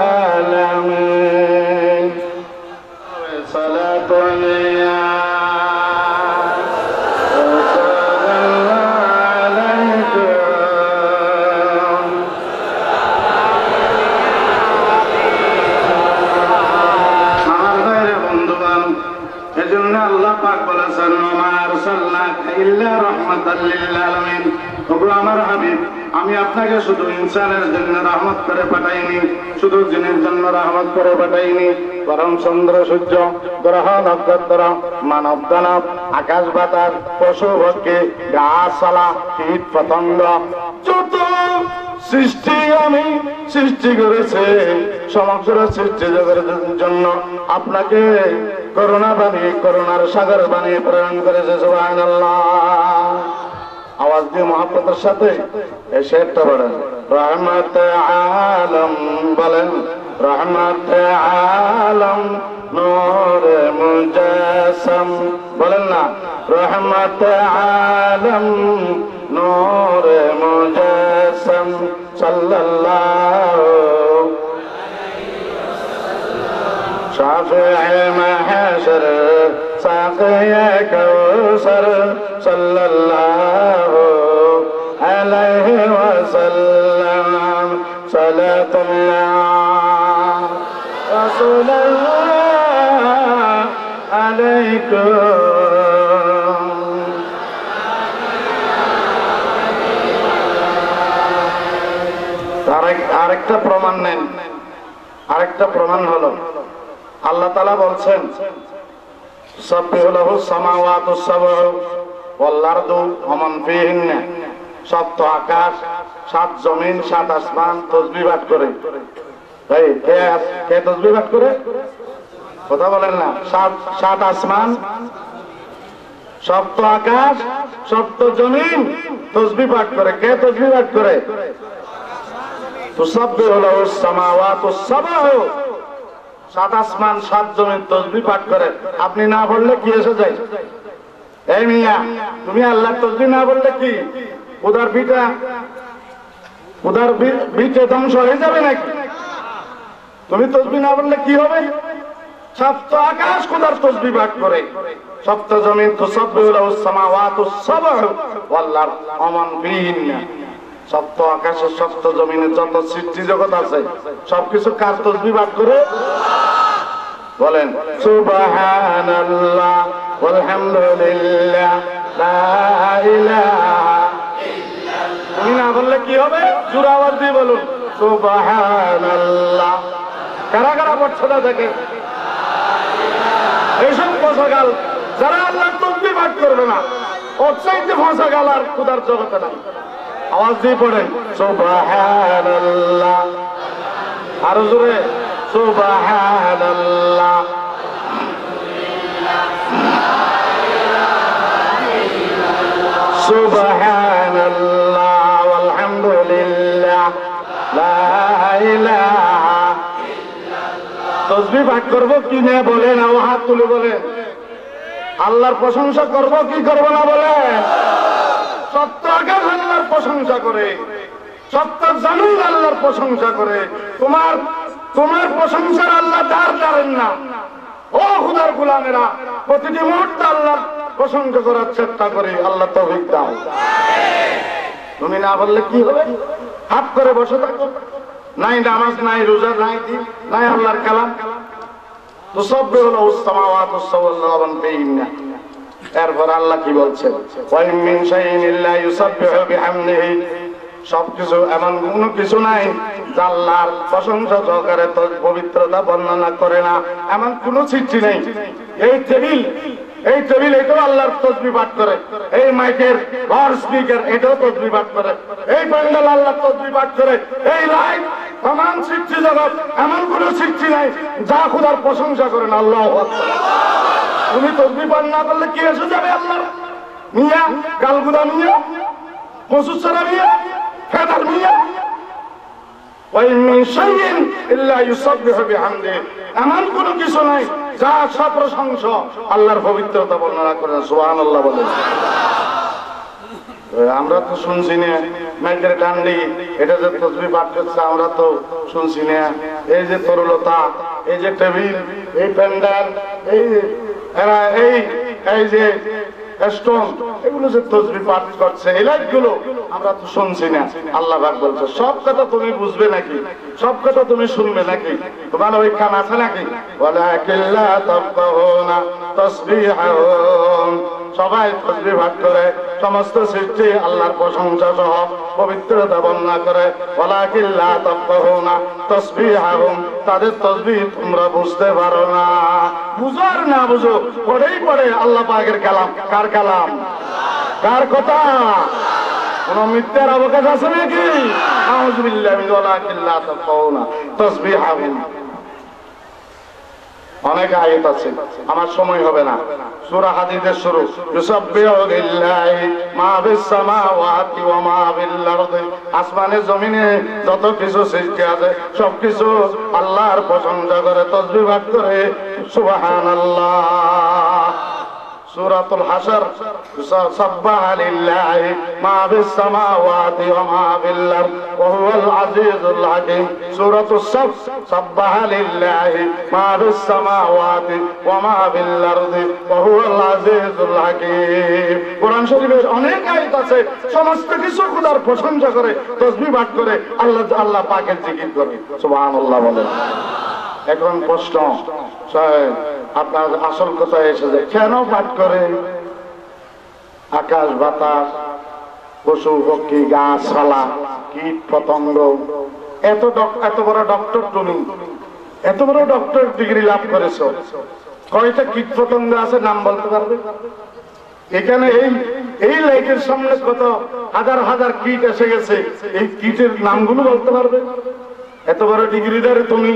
ওগো আমার হাবিব, আমি আপনাকে শুধু ইনসানের জন্য রহমত করে পাঠাইনি, শুধু জিনের জন্য রহমত করে পাঠাইনি, বরং চন্দ্র, সূর্য, গ্রহ, নক্ষত্র, মানব দানব, আকাশ বাতাস, পশু পক্ষী গাছপালা, কীট, পতঙ্গ, যত সৃষ্টি আমি সৃষ্টি করেছে, সমগ্র সৃষ্টি জগতের জন্য আপনাকে করোনা বানিয়ে করোনার সাগর বানিয়ে প্রেরণ করেছে, সুবহানাল্লাহ। আওয়াজ দিয়ে মহাপ্রতার সাথে এসে একটা বলেন রহমত আলম বলেন, রহমত আলম নূর মুজাসম। বলেন না, রহমত আলম নূর মুজাসম সাল্লাল্লাহু শাফিঈ মাহশর ساقي كوثر صلى الله عليه وسلم صلاة الله رسول الله عليكم আরেক- আরেকটা প্রমাণ নেন আরেকটা প্রমাণ হলো আল্লাহ তালা বলছেন সাব্বিহুলাহু সামাওয়াতু সাবউ ওয়াল আরদু ওয়া মান ফিহিন্না। সপ্ত আকাশ, সাত জমিন, সাত আসমান তসবিহ পাঠ করে। কে তসবিহ পাঠ করে? কথা বলেন না। সাত সাত আসমান, সপ্ত আকাশ, সপ্ত জমিন তসবিহ পাঠ করে। কে তসবিহ পাঠ করে? তুসাব্বিহুলাহু সামাওয়াতু সাবউ। সাত আসমান, সাত জমিন তসবি পাঠ করে আপনি না বললে কি এসে যায়? এই মিয়া, তুমি আল্লাহ তসবি না বললে কি? উদার বিটা উদার বিটে ধ্বংস হয়ে যাবে নাকি? তুমি তসবি না বললে কি হবে? সপ্ত আকাশ খোদার তসবি ভাগ করে। সপ্ত জমিন তো সাবহু ওয়াল আরদ ওমান ফিহিন্না সপ্ত আকাশের সপ্ত জমিনে যত সৃষ্টি জগৎ আছে, সবকিছু কার তসবি ভাগ করে? বলেন, সুবহানাল্লাহ, ওয়ালহামদুলিল্লাহ, লা ইলাহা তুমি না বললে কি হবে? জোর আওয়াজ দিয়ে বলুন, সুবহানাল্লাহ। কারা কারা পড়ছে না দেখে এইসব ফসাগাল, যারা আল্লাহ তসবি ভাগ করবে না, ওর চাইতে ফসাগাল আর খুদার জগতে না আওয়াজ দিয়ে পড়েন সুবহানাল্লাহ। আরও জোরে, সুবহানাল্লাহ। সুবহানাল্লাহ, আলহামদুলিল্লাহ। লা ইলাহা তসবি পাঠ করব কি না বলেন হাত তুলে বলেন আল্লাহর প্রশংসা করব কি করব না বলেন সত্য প্রশংসা করে সত্য জানুন আল্লাহর প্রশংসা করে, তোমার তোমার প্রশংসার আল্লাহ দাঁড় দাঁড়েন না। ও খুদার গুলামেরা, প্রতিটি মুহূর্তে আল্লাহর প্রশংসা করার চেষ্টা করে, আল্লাহ তৌফিক দাও। তুমি না বললে কি হবে? হাত করে বসে থাকো। নাই নামাজ, নাই রোজা, নাই দিন, নাই আল্লাহর কালাম। তো সব হলো উস্তামাওয়াত উস্তাওয়াল্লাহন পেইনা এরপর আল্লাহ কি বিহামদিহি। সবকিছু এমন কোন কিছু নাই জাল্লার প্রশংসা সহকারে পবিত্রতা বর্ণনা করে না। এমন কোন সৃষ্টি নেই। এই টেবিল এই টেবিল এটাও আল্লাহর তসবি পাঠ করে। এই মাইকের ঘর স্পিকার এটাও তসবি পাঠ করে। এই প্যান্ডেল আল্লাহর তসবি পাঠ করে। এই লাইট তমাম সৃষ্টি জগৎ, এমন কোন সৃষ্টি নাই যা খুদার প্রশংসা করেন আল্লাহ তুমি তসবি পাঠ না করলে কি এসে যাবে আল্লাহ মিয়া, গালগুদা মিয়া মসুসারা মিয়া, ফেদার মিয়া এমন কোনো কিছু নাই, যা সব প্রশংসা, আল্লাহর পবিত্রতা বর্ণনা করেন সুবহানাল্লাহ বলেন আমরা তো শুনছি না এটা যে তসবি পাঠ করছে, আমরা তো শুনছি না। এই যে তরলতা, এই যে টেবিল, এই প্যান্ডাল এই যে স্টোন, এগুলো যে তসবি পাঠ করছে, এই লাইটগুলো আমরা তো শুনছি না। আল্লাহ বলছে, সব কথা তুমি বুঝবে নাকি? সব কথা তুমি শুনবে নাকি? তোমার ওই কান আছে নাকি? ওয়ালাকিল্লা সবাই তসবি ভাগ করে, সমস্ত সৃষ্টি আল্লাহর প্রশংসা সহ পবিত্রতা বর্ণনা করে ওয়ালাকিল্লা তাফকাহুনা তাসবিহাহুম তাদের তসবিহ তোমরা বুঝতে পারো না। বুঝো আর না বুঝো, পড়েই পড়ে আল্লাহ পাকের কালাম। কার কালাম? কার কথা? কোন মিথ্যার অবকাশ আছে নাকি? অনেক আয়াত আছে, আমার সময় হবে না। সূরা হাদিদের শুরু। ওয়া আসমানে, জমিনে যত কিছু সৃষ্টি আছে সব কিছু আল্লাহর প্রশংসা করে, তাসবিহ পাঠ করে। সুবহানাল্লাহ। সূরাতুল হাসর সাব্বাহা লিল্লাহি মা ফিস সামাওয়াতি ওয়া মা ফিল আরদ, ওয়া হুয়াল আজিজুল হাকীম। সূরাতুস সাফ, সাব্বাহা লিল্লাহি মা ফিস সামাওয়াতি ওয়া মা ফিল আরদি, ওয়া হুয়াল আজিজুল হাকীম। কোরআন শরীফের অনেক আয়াত আছে, সমস্ত কিছু খোদার প্রশংসা করে, তাসবিহ পাঠ করে আল্লাহ আল্লাহ পাকের জিকির করে। সুবহানাল্লাহ বলেন। এখন প্রশ্ন আপনার আসল কথা এসেছে। কেন পাঠ করে? আকাশ, বাতাস, পশু, পক্ষী গাছপালা কীট, পতঙ্গ। এত এত বড় ডক্টর তুমি। এত বড় ডক্টর ডিগ্রি লাভ করেছ। কয়টা কীট পতঙ্গ আছে নাম বলতে পারবে? এখানে এই এই লাইটের সামনে কত হাজার হাজার কীট এসে গেছে। এই কীটের নামগুলো বলতে পারবে? এত বড় ডিগ্রিদারে তুমি।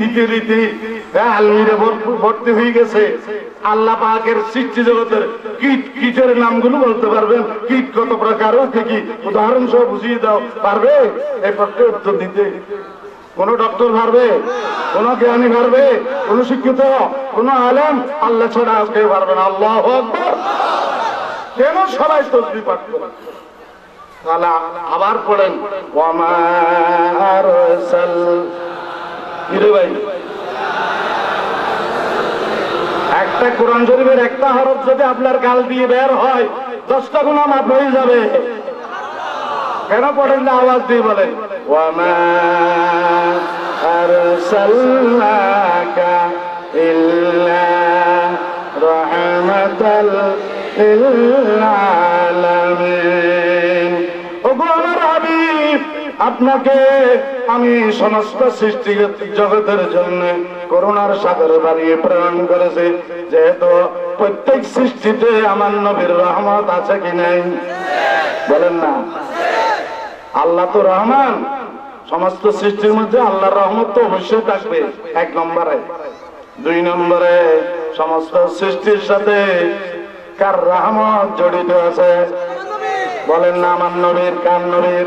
দিতে দিতে আলমিরে ভর্তি হয়ে গেছে। আল্লাহ পাকের জগতের কীট কীটের নামগুলো বলতে পারবেন। কীট কত প্রকার কি উদাহরণ সহ বুঝিয়ে দাও। পারবে? এই প্রশ্নে উত্তর দিতে। কোন ডক্টর পারবে? কোন জ্ঞানী পারবে? কোন শিক্ষিত? কোন আলেম? আল্লাহ ছাড়া আর কেউ পারবে না। আল্লাহ কেন সবাই তসবি আবার পড়েন একটা কোরআন শরীফের একটা হরফ যদি আপনার গাল দিয়ে বের হয়, দশটা গুণা মাফ হয়ে যাবে। কেন পড়েন না আওয়াজ দিয়ে বলেন? ওয়ামা আরসালনাকা ইল্লা আলামিন। আমার আপনাকে আমি সমস্ত সৃষ্টি জগতের জন্য করুণার সাগরে বাড়িয়ে প্রেরণ করেছি। যেহেতু প্রত্যেক সৃষ্টিতে আমার নবীর রহমত আছে কি নাই? বলেন না। আল্লাহ তো রহমান। সমস্ত সৃষ্টির মধ্যে আল্লাহর রহমত তো অবশ্যই থাকবে। এক নম্বরে। দুই নম্বরে, সমস্ত সৃষ্টির সাথে কার রহমত জড়িত আছে? বলেন না আমার নবীর, কার নবীর?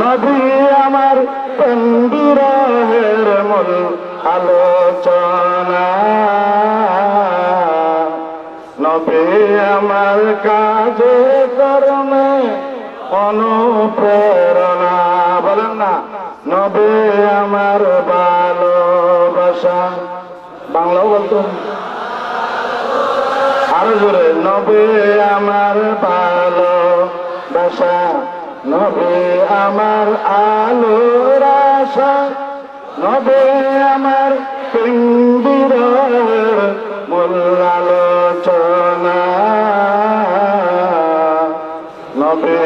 নবী আমার পন্দিরের মূল আলোচনা। নবী আমার কাজে কর্মে অনুপ্রেরণা। বলেন না, নবী আমার ভালোবাসা। বাংলাও বলতো। আরও জোরে, নবী আমার ভালোবাসা। নবী আমার আলোর আশা, নবী আমার পিন্দিরের মূল নবী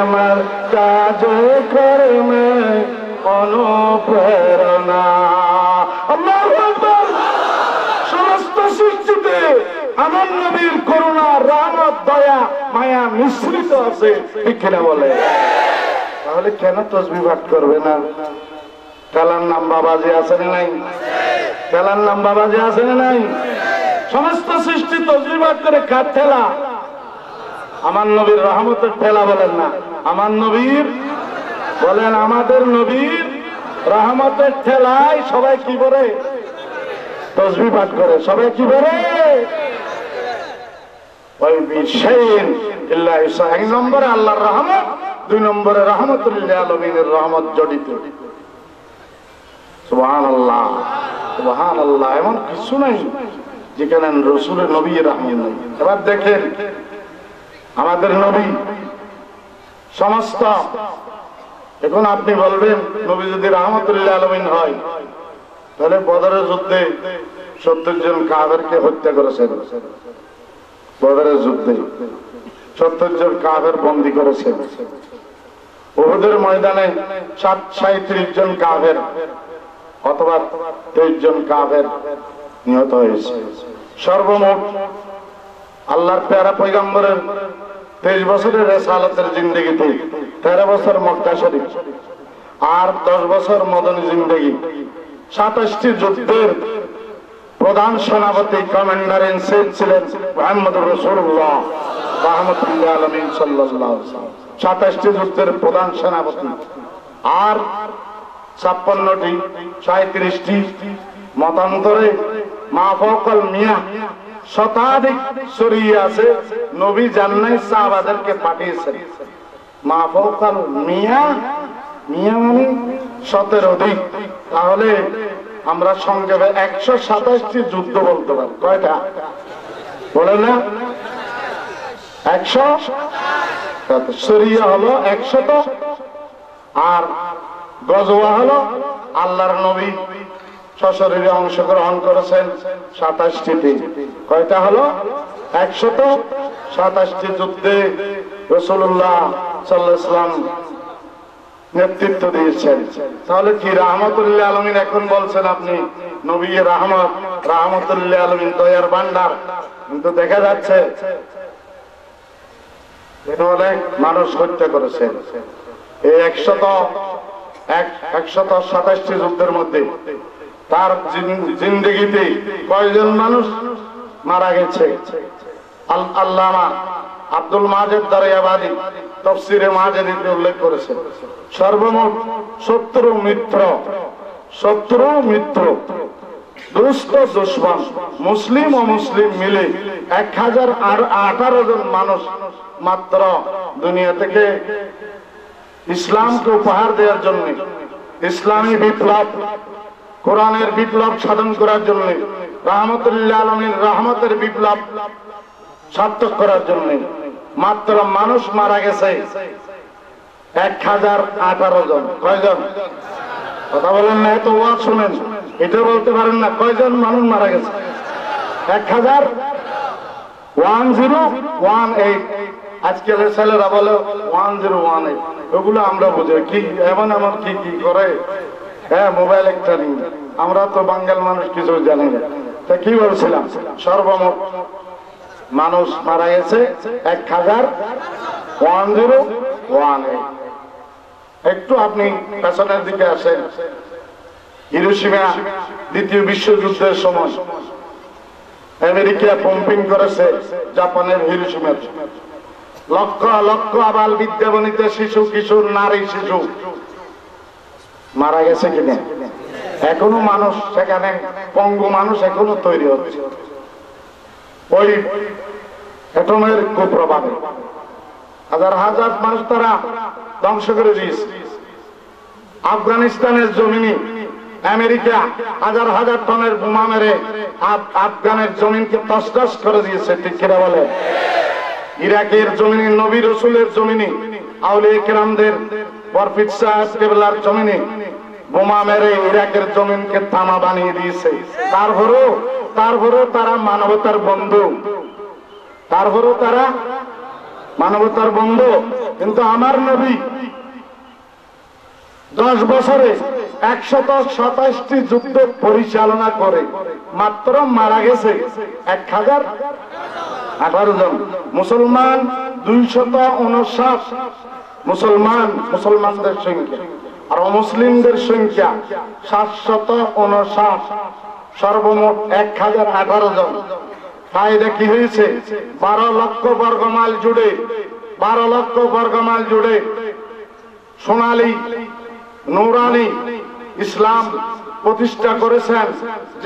আমার কাজে কর্মে অনুপ্রেরণা। আকবার! সমস্ত সৃষ্টিতে আমার নবীর করুণা দয়া মায়া মিশ্রিত আছে, ঠিক বলে? তাহলে কেন তসবি পাঠ করবে না? খেলার নাম বাবাজি আছে না নাই? খেলার নাম বাবাজি আছে না নাই? সমস্ত সৃষ্টি তসবি পাঠ করে কার ঠেলা? আমার নবীর রহমতের ঠেলা বলেন না। আমার নবীর? বলেন আমাদের নবীর রহমতের ঠেলায় সবাই কি করে তসবি পাঠ করে, সবাই কি করে ওই বিশেন ইল্লা ঈসা এক নম্বরে আল্লাহর রহমত, দুই নম্বরে রহমত জড়িত। এমন কিছু নাই যেখানে রসুলের নবী এবার দেখেন, আমাদের নবী, সমস্ত, এখন আপনি বলবেন, নবী যদি রহমতুল্লাহ আলমিন হয়, তাহলে বদরের যুদ্ধে সত্তর জন কাদেরকে হত্যা করেছেন। বদরের যুদ্ধে সত্তর জন কাদের বন্দি করেছেন। ওহুদের ময়দানে সাত সাঁত্রিশ জন কাভের অথবা তেইশ জন কাভের নিহত হয়েছে। সর্বমোট আল্লাহর পেয়ারা পৈগম্বরের তেইশ বছরের রেসালতের জিন্দগিতে তেরো বছর মক্কা শরীফ আর দশ বছর মদনী জিন্দগি। সাতাশটি যুদ্ধের প্রধান সেনাপতি কমান্ডার ইন চিফ ছিলেন মোহাম্মদ রসুল্লাহ আলমিন সাল্লাহ সাতাশটি যুদ্ধের প্রধান সেনাপতি আর ছাপ্পান্নটি সাঁত্রিশটি মতান্তরে মা ফকল মিয়া শতাধিক সরিয়ে আছে, নবী জান্নাই সাহাবাদেরকে পাঠিয়েছেন। মা ফকল মিয়া মিয়া মানে শতের অধিক তাহলে আমরা সংক্ষেপে একশো সাতাশটি যুদ্ধ বলতে পারি। কয়টা? বলে না। একশো? সরিয়া হলো একশত, আর গজওয়া হলো আল্লাহর নবী। সশরীরে অংশগ্রহণ করেছেন সাতাশটিতে কয়টা হলো? একশত সাতাশটি যুদ্ধে রসুল্লাহ সাল্লাহাম নেতৃত্ব দিয়েছেন। তাহলে কি রহমতুল্লাহ আলমিন এখন বলছেন আপনি, নবী রহমত রহমতুল্লাহ আলমিন দয়ার ভান্ডার। কিন্তু দেখা যাচ্ছে মানুষ হত্যা করেছেন। এই একশত একশত সাতাশটি যুদ্ধের মধ্যে তার জিন- জিন্দেগিতে কয়জন মানুষ মারা গেছে? আল্লামা আব্দুল মাজেদ দারিয়াবাদী তফসিরে মাজেদিতে উল্লেখ করেছে সর্বমোট শত্রু মিত্র শত্রু মিত্র মুসলিম ও মুসলিম মিলে এক হাজার আর আঠারো জন মানুষ মাত্র দুনিয়া থেকে ইসলামকে উপহার দেওয়ার জন্য, ইসলামী বিপ্লব, কোরআনের বিপ্লব সাধন করার জন্য রহমতুল্লাহ আলমীর রহমতের বিপ্লব সার্থক করার জন্য। মাত্র মানুষ মারা গেছে। এক হাজার আঠারো জন। কয়জন? কথা বলেন না, এত ওয়াজ শুনেন। এটা বলতে পারেন না, কয়জন মানুষ মারা গেছে? এক হাজার? One zero, one eight. আজকালের ছেলেরা বলে, ওয়ান জিরো, ওয়ান এইট। ওগুলো আমরা বুঝি। কি, এমন এমন কি কি করে? হ্যাঁ মোবাইল একটা নিন আমরা তো বাঙ্গাল মানুষ কিছু জানি না। তা কি বলছিলাম? সর্বমোট মানুষ মারা গেছে এক হাজার ওয়ান জিরো ওয়ান একটু আপনি পেছনের দিকে আসেন। হিরোসীমা দ্বিতীয় বিশ্বযুদ্ধের সময় আমেরিকা পম্পিং করেছে জাপানের হিরোসীমার লক্ষ লক্ষ আবাল বিদ্যাবনিত শিশু, কিশোর, নারী, শিশু। মারা গেছে কিনা? এখনও মানুষ সেখানে পঙ্গু মানুষ এখনও তৈরি হচ্ছে। ওই এটমের কুপ্রভাবে। হাজার হাজার মানুষ তারা ধ্বংস করে দিয়েছে। আফগানিস্তানের জমিনে আমেরিকা হাজার হাজার টনের বোমা মেরে আফগানের জমিনকে তসতস করে দিয়েছে, ঠিক কিনা বলে? ইরাকের জমিনে, নবী রসুলের জমিনে আউলে কেরামদের বরফিট সাহেব কেবলার জমিনে বোমা মেরে ইরাকের জমিনকে তামা বানিয়ে দিয়েছে। তারপরেও তারপরেও তারা মানবতার বন্ধু। তারপরেও তারা মানবতার বন্ধু। কিন্তু আমার নবী দশ বছরে একশত সাতাশটি যুদ্ধ পরিচালনা করে। মাত্র মারা গেছে এক হাজার আঠারো জন। মুসলমান দুইশত উনষাট। মুসলমান, মুসলমানদের সংখ্যা। আর অমুসলিমদের সংখ্যা সাতশত উনষাট সর্বমোট এক হাজার আঠারো জন। ফায়দা কি হয়েছে? বারো লক্ষ বর্গমাইল জুড়ে, বারো লক্ষ বর্গমাইল জুড়ে সোনালী, নৌরানি ইসলাম প্রতিষ্ঠা করেছেন।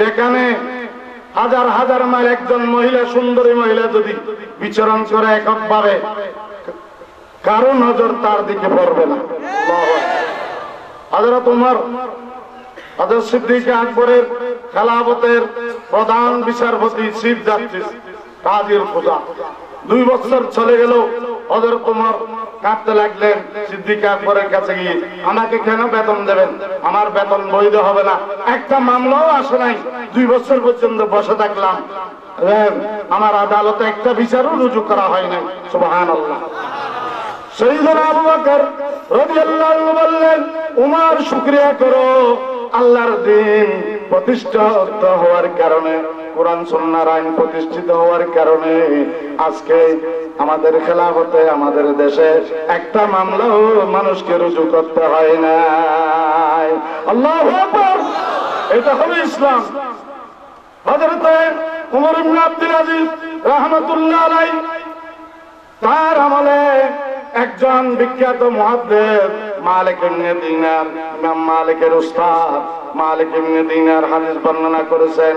যেখানে হাজার হাজার মাইল একজন মহিলা, সুন্দরী মহিলা যদি বিচরণ করে এককভাবে কারও নজর তার দিকে পড়বে না। হাজারা তোমার হাজার সিদ্দিক আকবরের খেলাফতের প্রধান বিচারপতি, চিফ জাস্টিস কাজীর খোদা। দুই বছর চলে গেল অদর কুমার কাঁদতে লাগলেন, সিদ্দিক আকবরের কাছে গিয়ে, আমাকে কেন বেতন দেবেন? আমার বেতন বৈধ হবে না। একটা মামলাও আসে নাই। দুই বছর পর্যন্ত বসে থাকলাম। আমার আদালতে একটা বিচারও রুজু করা হয় নাই। আল্লাহ সৈয়দনা আবু বকর রাদিয়াল্লাহু বললেন, উমার শুকরিয়া করো, আল্লাহর দিন প্রতিষ্ঠিত হওয়ার কারণে, কোরআন সুন্নাহর আইন প্রতিষ্ঠিত হওয়ার কারণে আজকে আমাদের খেলাফতে, আমাদের দেশে একটা মামলাও মানুষকে রুজু করতে হয় না আল্লাহু এটা হলো ইসলাম। হযরতে উমর ইবনে আব্দুল আজিজ রাহমাতুল্লাহ তার আমলে একজন বিখ্যাত মহাদেব মালিক ইবনে দিনার, ইমাম মালিকের উস্তাদ, মালিক ইবনে দিনার হাদিস বর্ণনা করেছেন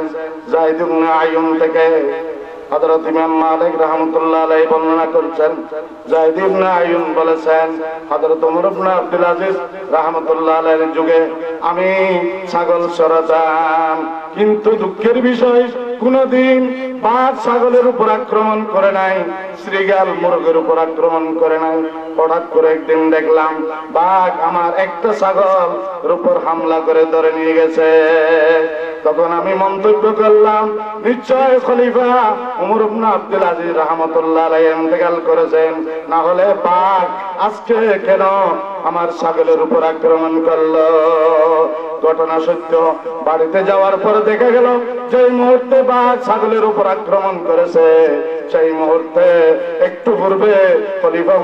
জাহিদ ইবনে আইয়ুন থেকে। আমি ছাগল কিন্তু দুঃখের বিষয়, কোনদিন বাঘ ছাগলের উপর আক্রমণ করে নাই, শ্রীগাল মুরগের উপর আক্রমণ করে নাই। হঠাৎ করে একদিন দেখলাম, বাঘ আমার একটা ছাগল উপর হামলা করে ধরে নিয়ে গেছে। তখন আমি মন্তব্য করলাম, নিশ্চয় খলিফা উমর ইবনে আব্দুল আজিজ রাহমাতুল্লাহ আলাইহি ইন্তেকাল করেছেন, না হলে আজকে কেন আমার ছাগলের উপর আক্রমণ করল? ঘটনা সত্য, বাড়িতে যাওয়ার পরে দেখা গেল যে মুহূর্তে বাঘ ছাগলের উপর আক্রমণ করেছে, সেই মুহূর্তে একটু পূর্বে খলিফা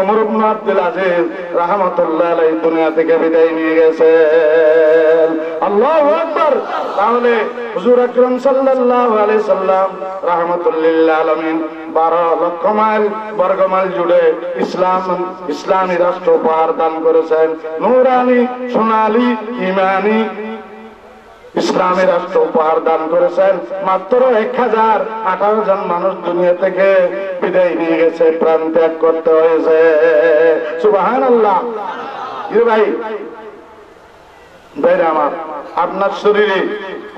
উমর ইবনে আব্দুল আজিজ রাহমাতুল্লাহ আলাইহি দুনিয়া থেকে বিদায় নিয়ে গেছে আল্লাহু আকবার! তাহলে হুজুর আকরাম সাল্লাল্লাহু আলাইহি সাল্লাম আঠারো জন মানুষ দুনিয়া থেকে বিদায় নিয়ে গেছে, প্রাণ ত্যাগ করতে হয়েছে। সুবাহান আল্লাহ ভাই আমার, আপনার শরীরে,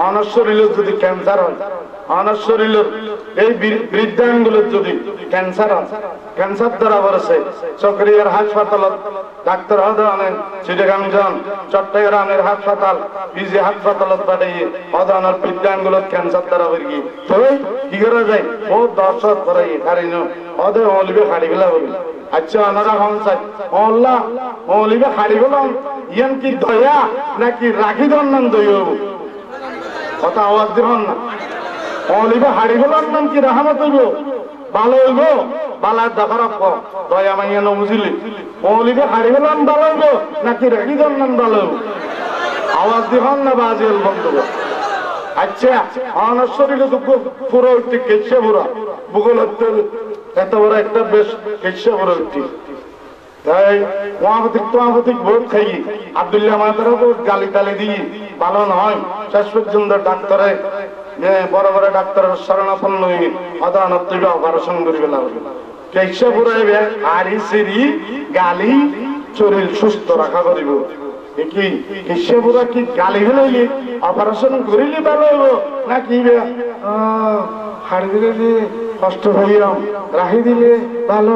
অনার শরীরে যদি ক্যান্সার হয় অনার শরীরের এই বৃদ্ধাঙ্গুলের যদি ক্যান্সার ক্যান্সার ধরা পড়েছে চকরিয়ার হাসপাতালত ডাক্তার হদানের চিটাগাং যান, চট্টগ্রামের হাসপাতাল, পিজি হাসপাতালত পাঠিয়ে হদানের বৃদ্ধাঙ্গুলত ক্যান্সার পড়ে গিয়ে কি করা যায়? ও দর্শক করে কারণ হদে অলিবে খাড়ি গেলা বলি। আচ্ছা ওনারা হনসাই অল্লাহ অলিবে গেলাম ইয়ান কি দয়া নাকি রাখি দন্নান দয়া? কথা আওয়াজ দিবেন না। অলিবে হাড়ি গেলার নাম কি রাহামত হইব ভালো হইব? বালার দেখার দয়া মাইয়া নমুজিলি। অলিবে হাড়ি গেলাম ভালো হইব? নাকি রাখি দন্নান ভালো হইব? আওয়াজ দিবেন না বাজিল বন্ধু। আচ্ছা আমার শরীরে তো পুরো একটি কেছে পুরা ভূগোল এত বড় একটা বেশ কেছে পুরো একটি তাই, মহাপতিক মহাপতিক ভোট খাই। আবদুল্লাহ মাতারও তো গালি টালি দিই। ভালো নয়। শেষ পর্যন্ত ডাক্তারে বড় বড় ডাক্তারের শরণাপন্ন অদানত অপারেশন করিবে লাগবে কেসে পুরাইবে আড়ি সিরি গালি শরীর সুস্থ রাখা করিব। কি গালি ভালো না কি হাড়ি দিলে কষ্ট দিলে ভালো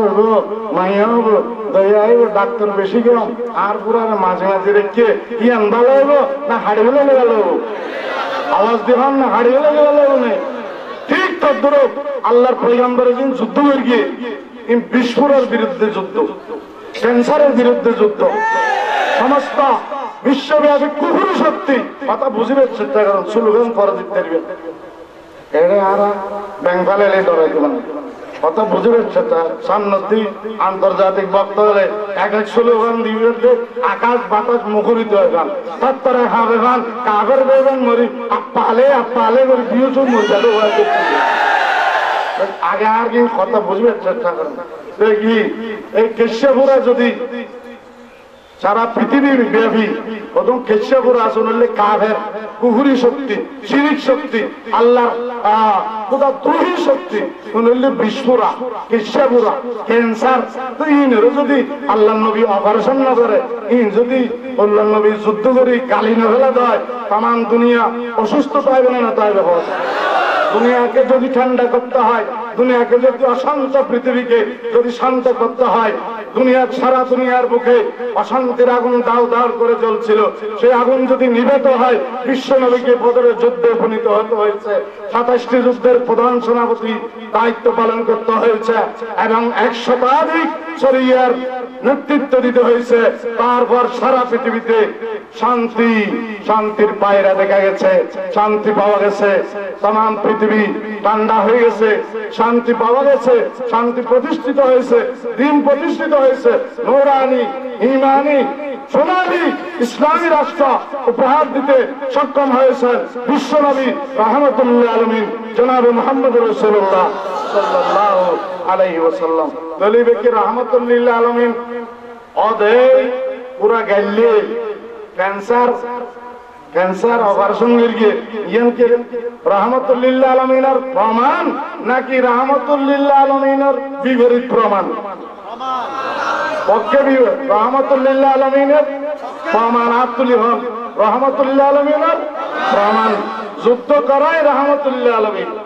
দয়া ডাক্তার বেশি কম। আর পুরা মাঝে মাঝে রেখে ইয়ান ভালো হইব, না হাড়ি হলে ভালো হইব? আওয়াজ দিবান না হারিয়ে লাগে ভালো ঠিক তার ধরো আল্লাহর পৈগম্বরের যিনি যুদ্ধ হয়ে গিয়ে বিস্ফোরণের বিরুদ্ধে যুদ্ধ, ক্যান্সারের বিরুদ্ধে যুদ্ধ। সমস্ত বিশ্বব্যাপী কুহুর শক্তি, কথা বুঝিবে চেষ্টা করেন স্লোগান করা দিতে পারবে এড়ে আর বেঙ্গলে ডরাই দেবেন কত বুঝবে সেটা সান্নতি, আন্তর্জাতিক বক্ত হলে এক এক স্লোগান দিবে আকাশ বাতাস মুখরিত হয়ে যান। তারপরে হাবে গান কাগর বেবেন মরি, আপ্পালে আপ্পালে করে দিয়েছ মরি যাবে আগে আর কি কথা বুঝবে চেষ্টা করেন কি এই কেশপুরা যদি সারা পৃথিবীর ব্যাপী প্রথম কেশপুর আসন হলে কাভের কুহুরি শক্তি, শিরিক শক্তি আল্লাহ কোথা দ্রোহী শক্তি হলে বিস্ফোরা কেশপুরা ক্যান্সার, তো ইনেরও যদি আল্লাহ নবী অপারেশন না করে ইন যদি আল্লাহ নবী যুদ্ধ করে, গালি না ফেলা দেয় তাম দুনিয়া অসুস্থ পাইবে না তাইবে হয় দুনিয়াকে যদি ঠান্ডা করতে হয় দুনিয়াকে যদি অশান্ত পৃথিবীকে যদি শান্ত করতে হয়, দুনিয়ার সারা দুনিয়ার বুকে অশান্তির আগুন দাও দাও করে জ্বলছিল। সেই আগুন যদি নিবেত হয়, বিশ্ব নবীকে বদরের যুদ্ধে উপনীত হতে হয়েছে। সাতাশটি যুদ্ধের প্রধান সেনাপতি দায়িত্ব পালন করতে হয়েছে এবং এক শতাধিক শরিয়ার নেতৃত্ব দিতে হয়েছে। তারপর সারা পৃথিবীতে শান্তি, শান্তির পায়রা দেখা গেছে, শান্তি পাওয়া গেছে। তাম পৃথিবী ঠান্ডা হয়ে গেছে, শান্তি পাওয়া গেছে, শান্তি প্রতিষ্ঠিত হয়েছে, দিন প্রতিষ্ঠিত হয়েছে। নোরানি ইমানি সোনালি, ইসলামী রাষ্ট্র উপহার দিতে সক্ষম হয়েছে বিশ্বনবী রহমতুল্লাহ আলমিন, জনাবে মোহাম্মদ রসুল্লাহ সাল্লাহ আলাইহি ওসাল্লাম দলিবে কি রহমতুল্লাহ আলমিন পুরা আলমিনার প্রমাণ নাকি রহমতুল্লিল্লাহ আলমিনার বিপরীত প্রমাণ? পক্ষে রহমতুল্লিল্লাহ আলমিনের প্রমাণ। আতুলি হন। রহমতুল্লাহ আলমিনের প্রমাণ। যুদ্ধ করাই রহমতুল্লাহ আলমিন।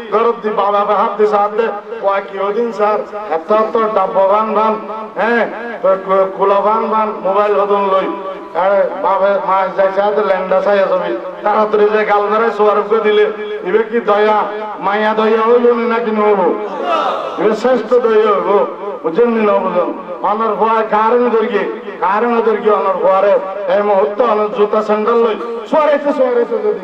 গরব দি বাবা বা হাত দিছে হাত দে, ওয়া কি ওদিন স্যার? এত এত ডাব্বা বান হ্যাঁ? খোলা বান মোবাইল হদন লই। আরে বাবা মাছ যাইছে হাতে ল্যান্ডা চাইয়া যাবি তাড়াতাড়ি যে গাল ধরে সোয়ারকে দিলে, ইবে কি দয়া, মায়া দয়া হইল নাকি নহবো? ইবে শ্রেষ্ঠ দয়া হইব বুঝছেন নি না বুঝুন অনর ভয় কারণ দর্গি কারণ দর্গি অনর ভয়ারে? এই মুহূর্ত অনর জুতা স্যান্ডেল লই সোয়ারেছে সোয়ারেছে যদি।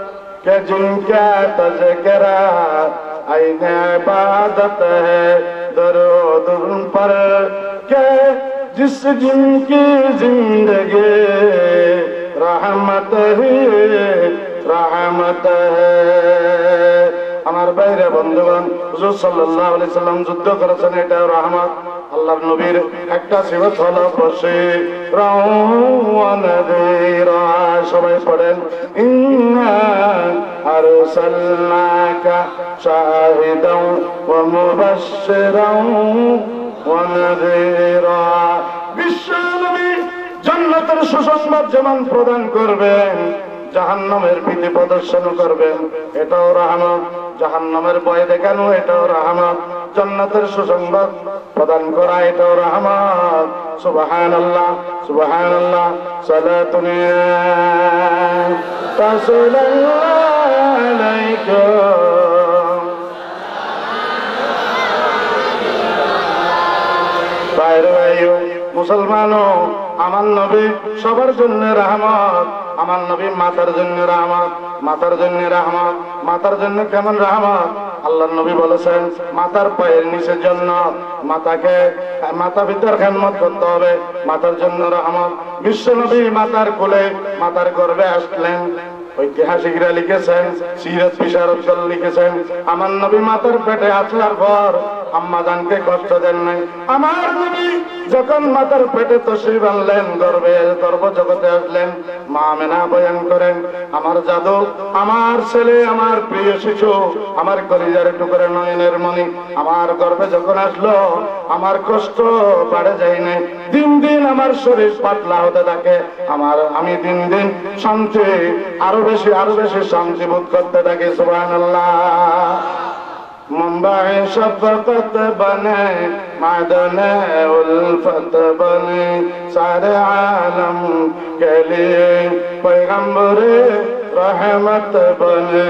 کہ جن کا تذکرہ عین عبادت ہے، درود ان پر کہ جس جن کی زندگی رحمت ہی رحمت ہے۔ আমার বাইরে বন্ধুগণ হুজুর সাল্লাল্লাহু আলাইহি সাল্লাম যুদ্ধ করেছেন এটাও রহমত আল্লাহর নবীর একটা সিবত হলো বসে সবাই পড়েন আরসালনাকা শাহিদাও সুসংবাদ যেমন প্রদান করবেন, জাহান্নামের ভীতি প্রদর্শন করবেন, এটাও রহমত জাহান্নামের ভয় দেখানো, এটাও রহমত জান্নাতের সুসংবাদ প্রদান করা এটাও রহমত। সুবাহান আল্লাহ সুবাহান আল্লাহ সালাতুনিয়া আলাইকুম। বাইরে ভাইও, মুসলমানও আমার নবী সবার জন্য রহমত, আমার নবী মাতার জন্য রহমত, মাতার জন্য রহমত, মাতার জন্য কেমন রহমত? আল্লাহ নবী বলেছেন, মাতার পায়ের নিচের জন্য মাতাকে, মাতা পিতার খেদমত করতে হবে, মাতার জন্য রহমত। বিশ্ব নবী মাতার কোলে, মাতার গর্বে আসলেন। ঐতিহাসিকরা লিখেছেন, সিরাত বিশারদ লিখেছেন, আমার নবী মাতার পেটে আসার পর আম্মা জানকে কষ্ট দেন নাই। আমার নবী যখন মাতার পেটে তসরিফ আনলেন, গর্বে জগতে আসলেন, মা মেনা বয়ান করেন, আমার জাদু, আমার ছেলে, আমার প্রিয় শিশু, আমার কলিজার টুকরে নয়নের মনি আমার গর্বে যখন আসলো, আমার কষ্ট বাড়ে যায় নাই। দিন দিন আমার শরীর পাতলা হতে থাকে, আমার, আমি দিন দিন শান্তি, আরও বেশি আরও বেশি শান্তি বোধ করতে থাকি, সুবহানাল্লাহ। মুম্বাই শফকত বনে মাদনে উলফত বনে, সারে আলম কে লিয়ে রহমত বনে।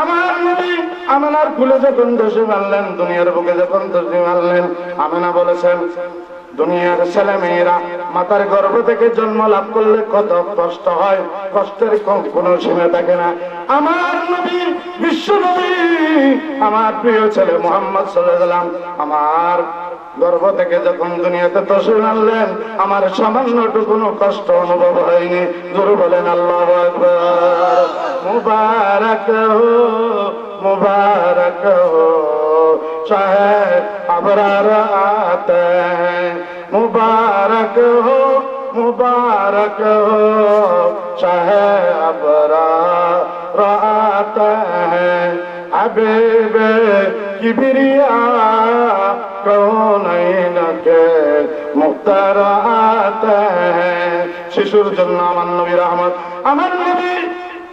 আমার নবী আমেনার ফুলে যখন দোষী মানলেন দুনিয়ার বুকে যখন দোষী মানলেন আমেনা বলেছেন দুনিয়ার ছেলে মেয়েরা মাতার গর্ভ থেকে জন্ম লাভ করলে কত কষ্ট হয়? কষ্টের কোন- সীমা থাকে না। আমার নবী, বিশ্ব নবী, আমার প্রিয় ছেলে মোহাম্মদ সাল্লাম আমার গর্ভ থেকে যখন দুনিয়াতে তসিল আনলেন, আমার সামান্যটুকুনো কষ্ট অনুভব হয়নি। জোর বলেন, আল্লাহ মুবারক হো মুবারক। হো চাহে আবরার আতে हैं मुबारक हो मुबारक हो चाहे अबरार आते हैं हबीब किबरिया कौन के मुख्तार आते हैं শিশুর জন্য আমার নবী রহমত আমার নবী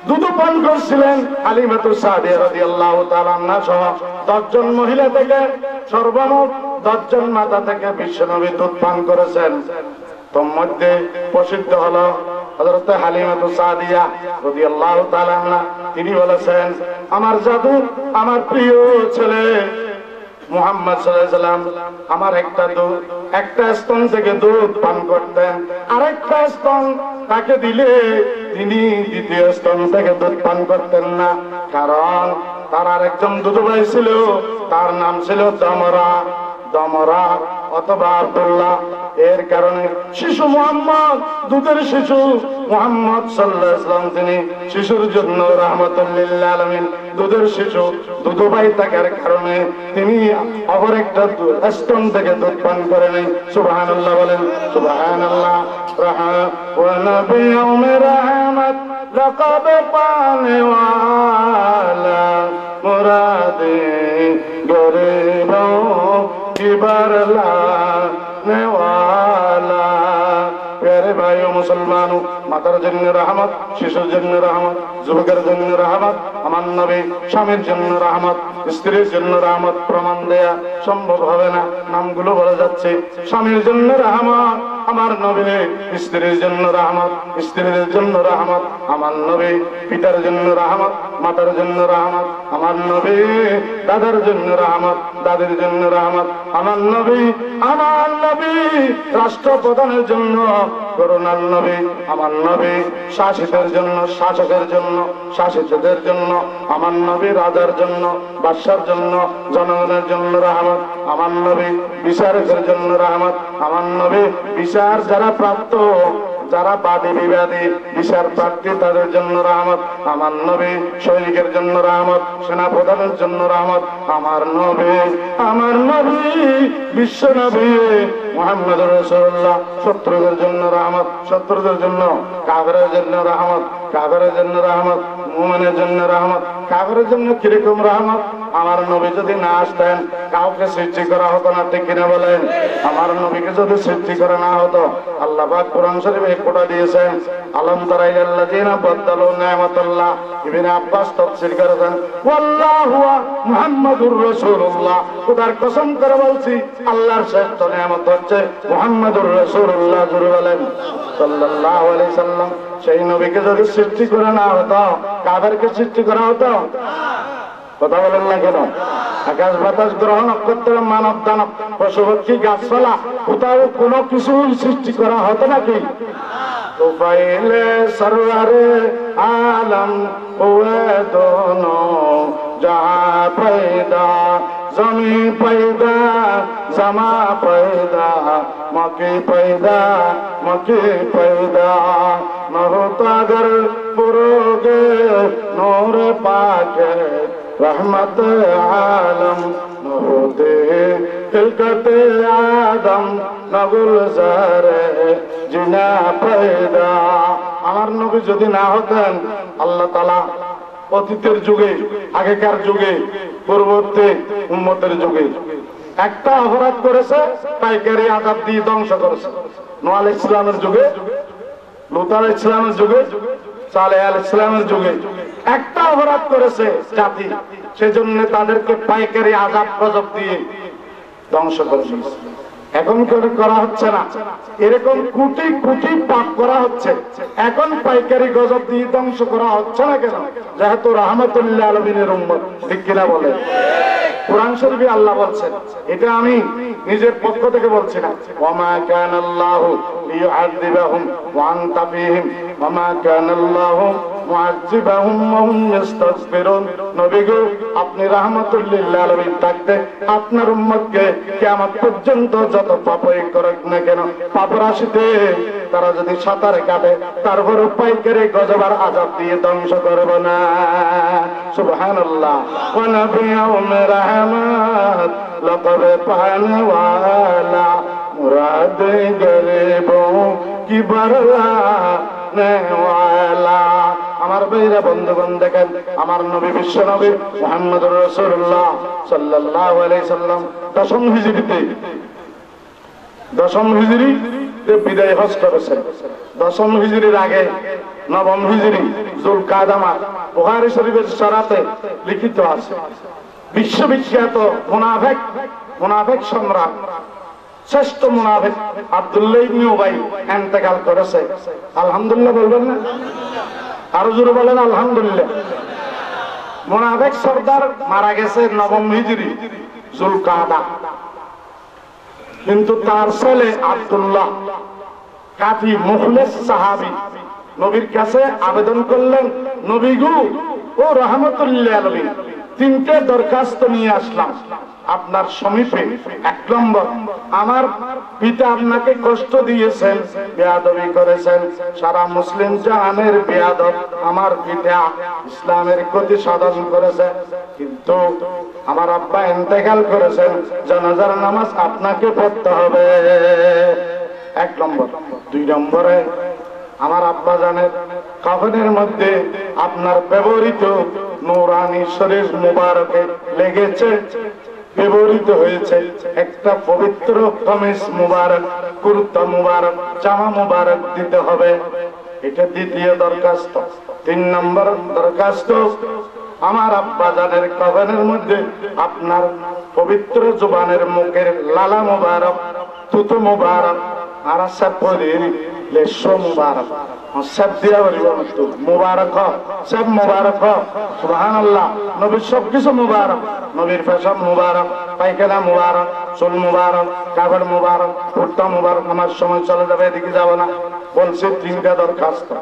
দুধ পান করছিলেন আলিমাতু সাদিয়া রাদিয়াল্লাহু তাআলা আনহা সহ দশজন মহিলা থেকে সর্বমোট দশজন মাতা থেকে বিশ্বনবী দুধ পান করেছেন। তোর মধ্যে প্রসিদ্ধ হলো তিনি বলেছেন, আমার জাদু, আমার প্রিয় ছেলে মুহাম্মদ সাল্লাম আমার একটা দুধ একটা স্তন থেকে দুধ পান করতেন। আরেকটা স্তন তাকে দিলে তিনি দ্বিতীয় স্তন থেকে দুধ পান করতেন না। কারণ তার আর একজন দুধ ভাই ছিল তার নাম ছিল দমরা। দমরা অথবা আবদুল্লাহ, এর কারণে শিশু মোহাম্মদ, দুধের শিশু মোহাম্মদ সাল্লাহ ইসলাম তিনি শিশুর জন্য রহমতুল্লিল্লা আলমিন দুধের শিশু দুধবাই থাকার কারণে তিনি অপর একটা স্তন থেকে দুধ পান করে নেই। সুবাহান আল্লাহ বলেন সুবাহান আল্লাহ রহমত لقب बरल ভাই ও মুসলমানও মাতার জন্য রহমত শিশুর জন্য রহমত যুবকের জন্য রহমত আমার নবী স্বামীর জন্য স্ত্রীর জন্য প্রমাণ দেয়া সম্ভব হবে না নামগুলো বলা যাচ্ছে স্বামীর জন্য আমার নবী স্ত্রীর জন্য স্ত্রীর জন্য রহমত আমার নবী পিতার জন্য রহমত মাতার জন্য রহমত আমার নবী দাদার জন্য রহমত দাদির জন্য রহমত আমার নবী আমার নবী রাষ্ট্রপ্রধানের জন্য করোনার নবী, আমার নবী, শাসিতের জন্য, শাসকের জন্য, শাসিতদের জন্য, আমার নবী রাজার জন্য, বাদশার জন্য, জনগণের জন্য রহমত, আমার নবী বিচারকের জন্য রহমত, আমার নবী বিচার যারা প্রাপ্ত যারা বাদী বিবাদী, বিচার প্রার্থী, তাদের জন্য রহমত। আমার নবী সৈনিকের জন্য রহমত সেনা প্রধানের জন্য রহমত। আমার নবী আমার নবী, বিশ্ব নবী মোহাম্মদ রসুল্লাহ শত্রুদের জন্য রহমত, শত্রুদের জন্য কাগরের জন্য রহমত। কাগরের জন্য রহমত, মুমেনের জন্য রহমত কাগরের জন্য কীরকম রহমত? আমার নবী যদি না আসতেন, কাউকে সৃষ্টি করা হতো না, ঠিক কিনা বলেন? আমার নবীকে যদি সৃষ্টি করা না হতো, আল্লাহ পাক কোরআন শরীফে কোটা দিয়েছেন, আলম তারাই আল্লাহ জিনা বদলালো নেয়ামতুল্লাহ ইবনে আব্বাস তাফসীর করেছেন, ওয়াল্লাহু মুহাম্মাদুর রাসূলুল্লাহ খোদার কসম করে বলছি, আল্লাহর শ্রেষ্ঠ নেয়ামত হচ্ছে মুহাম্মাদুর রাসূলুল্লাহ জুড়ে বলেন। সাল্লাল্লাহু আলাইহি সাল্লাম সেই নবীকে যদি সৃষ্টি করে না হতো, কাদেরকে সৃষ্টি করা হতো? কথা বলেন না কেন? আকাশ বাতাস গ্রহ নক্ষত্র মানব দানব পশু পক্ষী গাছপালা, কোথাও কোনো কিছু সৃষ্টি করা হতো নাকি? পাইলে সরোয়ারে আলম হুয়ে দোনো জহা পয়দা জমি পয়দা জমা পয়দা মকি পয়দা মকি পয়দা न होता अगर पुरोगे नूर पाके रहमत आलम न होते खिलकत आदम न गुलजारे जिना पैदा আমার নবী যদি না হতেন আল্লাহ তালা অতীতের যুগে আগেকার যুগে পূর্ববর্তী উম্মতের যুগে একটা অপরাধ করেছে পাইকারি আজাদ দিয়ে ধ্বংস করেছে নোয়াল ইসলামের যুগে লুতাল ইসলামের যুগে সালে আল ইসলামের যুগে একটা অপরাধ করেছে জাতি। সেজন্য তাদেরকে পাইকারি আজাদ প্রজব দিয়ে ধ্বংস করে দিয়েছে। এখন করা হচ্ছে না। এরকম কোটি কোটি পাপ করা হচ্ছে। এখন পাইকারি গজব দিয়ে ধ্বংস করা হচ্ছে না কেন? যেহেতু রহমতুল্লাহ আলমিনের উম্মত, ঠিক কিনা বলে কোরআন শরীফে আল্লাহ বলছেন, এটা আমি নিজের পক্ষ থেকে বলছি না। আল্লাহ আপনি রাহমাতুল্লিল আলামিন থাকতে আপনার উম্মতকে কিয়ামত পর্যন্ত যত পাপই করুক না কেন পাপ রাশিতে তারা যদি সাঁতারে কাটে তারপর পাইকারি গজবার আজাব দিয়ে ধ্বংস করব না। ওয়ালা মুরাদ গরিবों কি বরলা নেওয়ালা আমার ভাইরা বন্ধুগণ দেখেন, আমার নবী বিশ্ব নবী মোহাম্মদ রসুল্লাহ সাল্লাহ সাল্লাম দশম হিজড়িতে দশম হিজড়ি বিদায় হজ করেছেন। দশম হিজড়ির আগে নবম হিজড়ি জুল কাদামা বুহারি শরীফের সরাতে লিখিত আছে, বিশ্ববিখ্যাত মুনাফেক মুনাফেক সম্রাট, শ্রেষ্ঠ মুনাফেক আব্দুল্লাহ ইবনে উবাই ইন্তেকাল করেছে। আলহামদুলিল্লাহ বলবেন না? আরও জোরে বলেন, আলহামদুলিল্লাহ। মুনাফেক সর্দার মারা গেছে নবম হিজরি, জুলকাদা। কিন্তু তার ছেলে আব্দুল্লাহ কাফি মুখলেস সাহাবি নবীর কাছে আবেদন করলেন, নবী গু, ও রহমতুল্লাহ আলমী তিনটে দরখাস্ত নিয়ে আসলাম। আপনার সমীপে এক নম্বর, আমার পিতা আপনাকে কষ্ট দিয়েছেন, বেয়াদবি করেছেন। সারা মুসলিম জাহানের বেয়াদব আমার পিতা ইসলামের ক্ষতি সাধন করেছে। কিন্তু আমার আব্বা ইন্তেকাল করেছেন, জানাজার নামাজ আপনাকে পড়তে হবে। এক নম্বর। দুই নম্বরে, আমার আব্বা জানের কাফনের মধ্যে আপনার ব্যবহৃত নৌরানি শরীর মুবারকে লেগেছে। ব্যবহৃত হয়েছে। একটা পবিত্র কমিস মুবারক, কুর্তা মুবারক, জামা মুবারক দিতে হবে। এটা দ্বিতীয় দরখাস্ত। তিন নম্বর দরখাস্ত, আমার আব্বা জানের কবনের মধ্যে আপনার পবিত্র জুবানের মুখের লালা মুবারক তুতু মুবারক আর সপরির লেশো মুবারক সব দিয়া বলিব মতো মুবারক সব মুবারক হ। সুবহানাল্লাহ। নবীর সব কিছু মুবারক। নবীর পেশাব মুবারক। পায়খানা মুবারক। চুল মুবারক। কাপড় মুবারক। কুর্তা মুবারক। আমার সময় চলে যাবে, এদিকে যাব না। বলছে, তিনটা দরখাস্ত।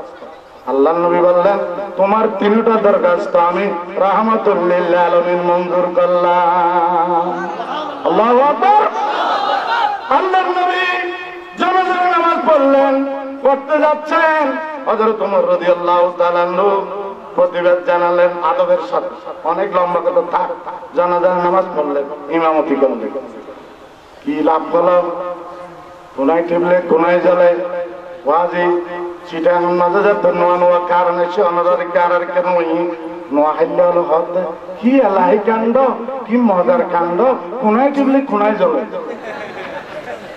আল্লাহ নবী বললেন, তোমার তিনটা দরখাস্ত আমি রাহমাতুল্লিল আলমিন মঞ্জুর করলাম। আল্লাহ আল্লাহ নবী পড়লেন পড়তে যাচ্ছেন রাদিয়াল্লাহু তাআলা আনহু প্রতিবাদ জানালেন আদবের সাথে। অনেক লম্বা কথা, থাক, জানাজার নামাজ পড়লেন, ইমামতি করলেন। কি লাভ হলো? কোনায় টিপলে, কোনায় জ্বলে? ওয়াজি, চিটাং মাঝে যাতে নোয়া নোয়া কারণ এসে অনারার কারার কেন ওই নোয়া হাইলে হলো হতে? কি এলাহি কাণ্ড, কি মজার কাণ্ড? কোনায় টিপলে, কোনায় জ্বলে?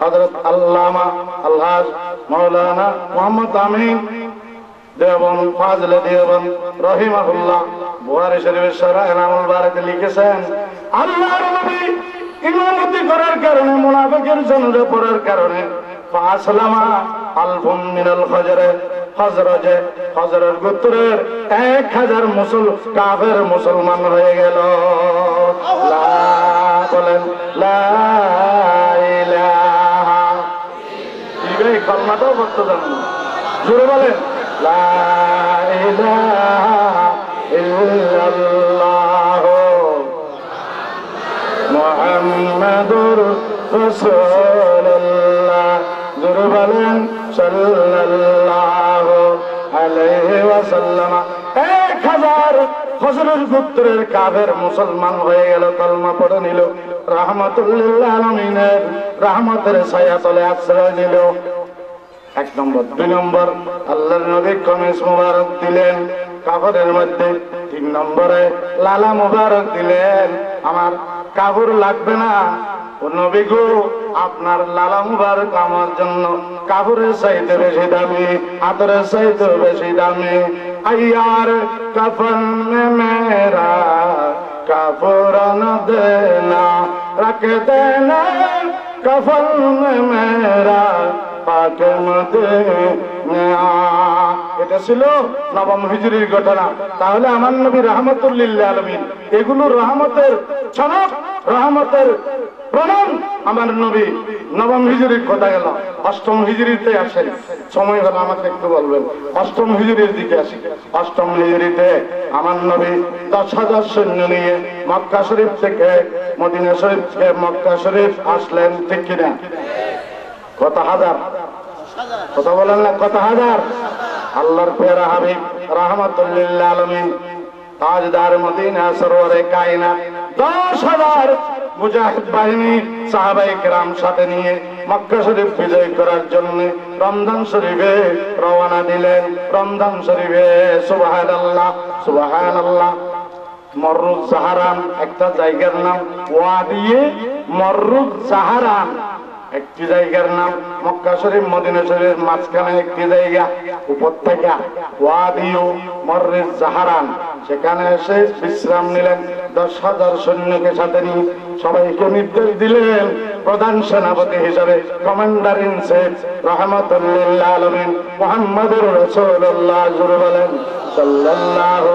হযরত আল্লামা আল্লাহ মৌলানা মোহাম্মদ আমিন দেবন ফাজলে দেবন রহিমাহুল্লাহ বুহারি শরীফের সরা এনামুল বারেতে লিখেছেন, আল্লাহর নবী ইমামতি করার কারণে, মুনাফিকের জনজা পড়ার কারণে, ফাসলামা আলফুম মিনাল খজরে হজরজে হজরের গোত্রের এক হাজার মুসল, কাফের মুসলমান হয়ে গেল। বলেন, লা এই কলমাটাও করতে জানেন। জোরে বলেন জোরে বলেন সাল্লাল্লাহু এক হাজার ফজরের পুত্রের কাফের মুসলমান হয়ে গেল, কলমা পড়ে নিল, রাহমাতুল্লিল আলামিনের রাহমাতের ছায়া তলে আশ্রয় নিল। এক নম্বর। দুই নম্বর, আল্লাহর নবী কমিস মুবারক দিলেন কাপড়ের মধ্যে তিন নম্বরে লালা মুবারক দিলেন, আমার কাপড় লাগবে না নবী গো, আপনার লালা কামার জন্য কাপড়ের সাইতে বেশি দামি হাতরের সাইতে বেশি দামি। আইয়ার কাফন মেরা কাপড় দেনা, রাখে দেনা, কাফন মেরা এটা ছিল নবম হিজুরির ঘটনা। তাহলে আমার নবী রহমতুল্লিল্লা আলমিন, এগুলো রহমতের ছনক, রহমতের প্রমাণ আমার নবী নবম হিজরির কথা গেল। অষ্টম হিজুরিতে আসেন সময় হলো আমাকে একটু বলবেন। অষ্টম হিজুরির দিকে আসি। অষ্টম হিজরিতে আমার নবী দশ হাজার সৈন্য নিয়ে মক্কা শরীফ থেকে মদিনা শরীফ থেকে মক্কা শরীফ আসলেন, ঠিক কিনা? কত হাজার? কথা বলেন না, কত হাজার? আল্লাহর পেরা হাবিব রহমতুল্লিল্লাহ আলমিন, তাজদার মদিনা সরোয়ারে কায়নাত, দশ হাজার মুজাহিদ বাহিনী সাহাবাই কেরাম সাথে নিয়ে মক্কা শরীফ বিজয় করার জন্য রমজান শরীফে রওনা দিলেন। রমজান শরীফে সুবাহান আল্লাহ সুবাহান আল্লাহ মররুদ সাহারান, একটা জায়গার নাম ওয়া দিয়ে মররুদ সাহারান। একটি জায়গার নাম মক্কা শরীফ, মদিনা শরীফের মাঝখানে একটি জায়গা উপত্যকা ওয়াদিও মররিস জাহারান। সেখানে এসে বিশ্রাম নিলেন। দশ হাজার সৈন্যকে সাথে নিয়ে সবাইকে নির্দেশ দিলেন প্রধান সেনাপতি হিসাবে কমান্ডার ইন চিফ রহমতুল্লাহ আলমিন মোহাম্মদুর রসুল্লাহ বলেন। সাল্লাল্লাহু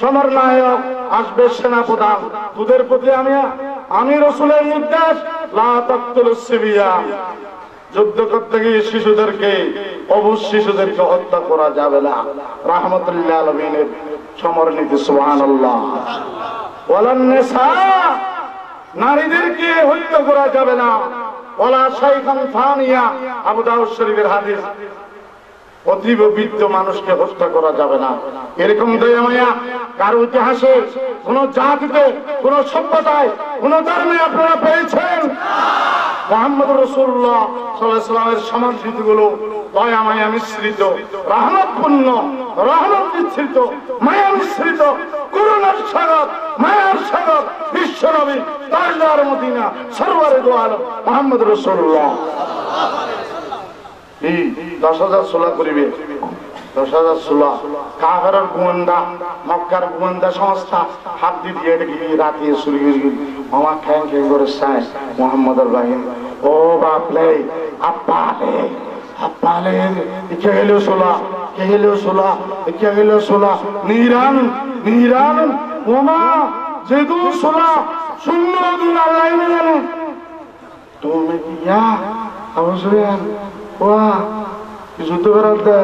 সমর নায়ক আসবে সেনা তোদের প্রতি আমি আমি রসুলের নির্দেশ, লা তাকতুলুস যুদ্ধ করতে গিয়ে শিশুদেরকে অবুজ শিশুদেরকে হত্যা করা যাবে না। রাহমাতুল্লাহ আলমিনের সমর নীতি সুবহানাল্লাহ নারীদেরকে হত্যা করা যাবে না। ওলা শাইখান ফানিয়া আবু দাউদ শরীফের হাদিস। অতীব বৃদ্ধ মানুষকে হত্যা করা যাবে না। এরকম দয়া মায়া কারও ইতিহাসে, কোন জাতিতে, কোন সভ্যতায়, কোন ধর্মে আপনারা পেয়েছেন? মোহাম্মদ রসুল্লাহ সাল্লামের সমাদৃতগুলো দয়া মায়া মিশ্রিত, রহমতপূর্ণ, রহমত মিশ্রিত মায়া মিশ্রিত, করুণার সাগর, মায়ার সাগর, বিশ্ব নবী, তাজদার মদিনা সর্বারে দোয়াল মোহাম্মদ রসুল্লাহ দশ হাজার সোলা করিবে। দশ হাজার সোলা কাহারের গোয়েন্দা মক্কার গোয়েন্দা সংস্থা, হাত দিয়ে কি রাতে শুরু মামা খ্যাং খ্যাং করে সায় মোহাম্মদ বাহিনী ও বাপলে আপ্পালে আপ্পালে কে গেল সোলা কে গেল সোলা কে গেল সোলা নিরান নিরান ওমা যেদু সোলা শূন্য দিন আল্লাহ জানে। তুমি ইয়া? আবুসুরিয়ান ওয়া যুদ্ধ করার দে?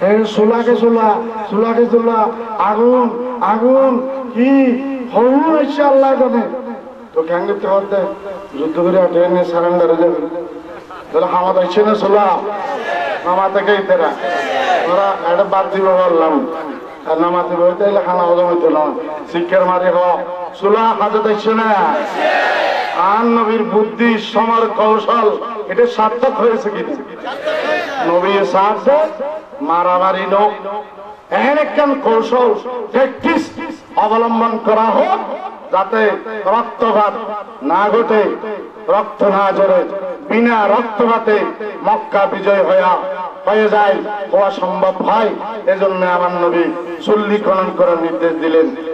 হে সোলাকে সোলা সোলাকে সোলা, আগুন আগুন, কি? হরুন এসে আল্লাহ জানে। তো গ্যাঙ্গে তো দে, যুদ্ধ করে ট্রেনে সারেন্ডার হয়ে যাবে। তাহলে হামাদ আসছে না সোলা? নামা থেকে ইতেরা ওরা এটা বাদ দিব বললাম। আর নামাতে এলে খানা হজম হইতো না। শিক্ষার মারি হ। সোলা হাজত আসছে না? আর নবীর বুদ্ধি, সমর, কৌশল, এটা সার্থক হয়েছে কিনা? নবী সাথে মারামারি লোক এমন একখান কৌশল অবলম্বন করা হোক, যাতে রক্তপাত না ঘটে, রক্ত না জড়ে বিনা রক্তপাতে মক্কা বিজয় হইয়া, হয়ে যায়, হওয়া সম্ভব হয়। এজন্য আমার নবী চল্লি খনন করার নির্দেশ দিলেন।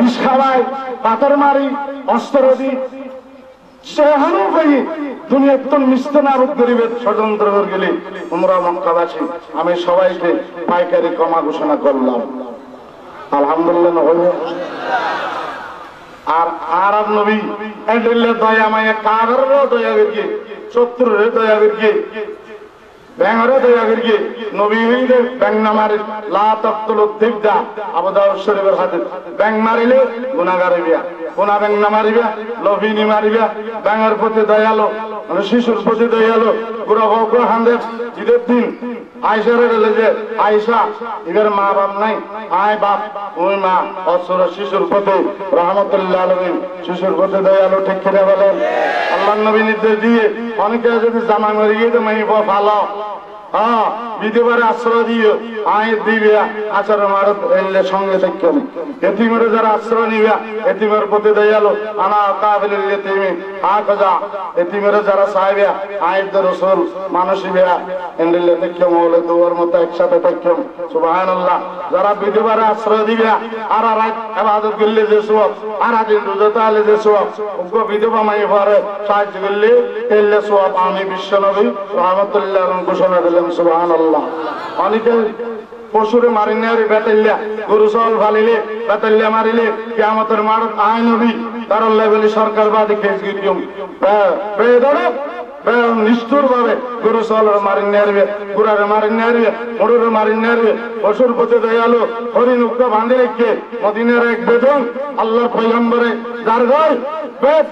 বিষ খাওয়াই পাথর মারি, অস্ত্র দি সেহানো ভাই দুনিয়া একদম মিষ্ট নাবুদ গরিবের ষড়যন্ত্র করে গেলে তোমরা মক্কাবাসী, আমি সবাইকে পাইকারি কমা ঘোষণা করলাম। আলহামদুলিল্লাহ আর আরব নবী দয়া মায়া কাগরেরও দয়া করিয়ে, শত্রুরে দয়া করিয়ে ব্যাঙরে দয়া করিয়ে নবী হইলে ব্যাং না মারে লা তক্তল দিবদা আবদাউর শরীফের হাদিস। ব্যাং মারিলে গুনাহগার হইবা। কোনা ব্যাং না মারিবা লভিনি মারিবা। ব্যাঙের প্রতি দয়ালো মানে শিশুর প্রতি দয়ালো পুরো হান্দের হান্দে ঈদের দিন আয়সারে রেলে যে, আয়সা, এদের মা বাপ নাই। আয় বাপ, ওই মা, অসুর, শিশুর প্রতি রহমতুল্লাহ আলমিন, শিশুর প্রতি দয়ালো, ঠিক কিনে বলেন? আল্লাহ নবী নির্দেশ দিয়ে, অনেকে যদি জামা মরে গিয়ে তো মেয়ে ভালো হ্যাঁ বিধবার আশ্রয় দিও আয় দিবে, আচার মারত এলে সঙ্গে থাকবেন এতিমের যারা আশ্রয় নিবে, এতিমের প্রতি দয়ালো, আনা কাবিল এতিমি আ খোঁজা এতিমের যারা চাইবে আয় রসুল, মানুষই এন্ডিলে দেখে মৌলে দুয়ার মতো একসাথে থাকবেন সুবহানাল্লাহ, যারা বিধবার আশ্রয় দিবে, আর আর ইবাদত করলে যে সব আর দিন রোজা তাহলে যে সব উগ্র বিধবা মাই ঘরে সাহায্য করলে এলে সব আমি বিশ্ব নবী, রহমতুল্লাহ ঘোষণা দিলেন, সুবহানাল্লাহ। অনেকে পশুরে মারি নেয়ারি বেতাল্লা গরু সল ফালিলে বেতাল্লা মারিলে মার তার সরকার বেদরক নিষ্ঠুর ভাবে মারি মারি মরুরে মারি পশুর প্রতি দয়ালু হরিণ উক্ত বাঁধে রেখে মদিনের এক বেদন আল্লাহর পয়গম্বরে যার বেদ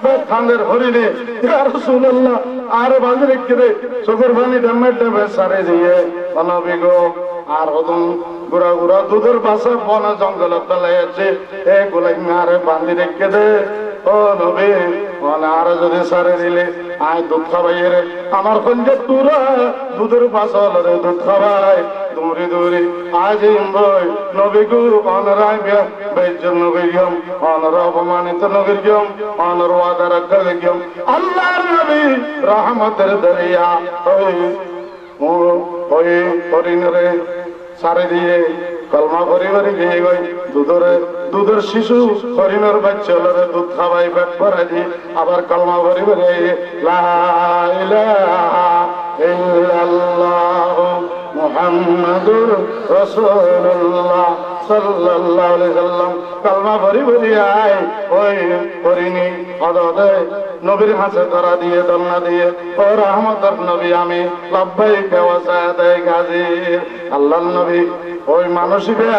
বেদ খানের হরিণে। রাসূলুল্লাহ, আর বাঁধে রেখে দে চোখের পানি ডেমে ডেমে সারে দিয়ে। অনবিগ আর হদম গুড়া গুড়া দুধের পাশে বন জঙ্গল তলে আছে এ গুলাই মারে বাঁধি রেখে দে। ও নবী আর যদি সারে দিলে, আয় দুধ খাবাই রে। আমার কঞ্জে তুরা দুধের পাশল রে, দুধ খাবাই। দৌড়ি দৌড়ি আজ ইম্বই নবী গু অনরায় বেজ্জন নগরিয়ম অনর অপমানিত নগরিয়ম অনর ওয়াদা রাখা আল্লাহর নবী রহমতের দরিয়া ও ওই হরিণরে সারে দিয়ে কলমা পরিবারে গিয়ে গই। দুধরে, দুধের শিশু হরিণর বাচ্চা হলরে দুধ খাওয়াই পেট ভরা দিয়ে আবার কলমা পরিবারে লা ইল্লাল্লাহ। মুহাম্মাদুর রাসূলুল্লাহ সাল্লাল্লাহু আলাইহি সাল্লাম। কালমা ভরি ভরি আয়, ওই হরিণী অদদে নবীর হাসে করা দিয়ে, দন্না দিয়ে, ও রহমতের নবী, আমি লাভবাই কেওয়া সায়াদাই গাজীর আল্লাহ নবী, ওই মানসিকে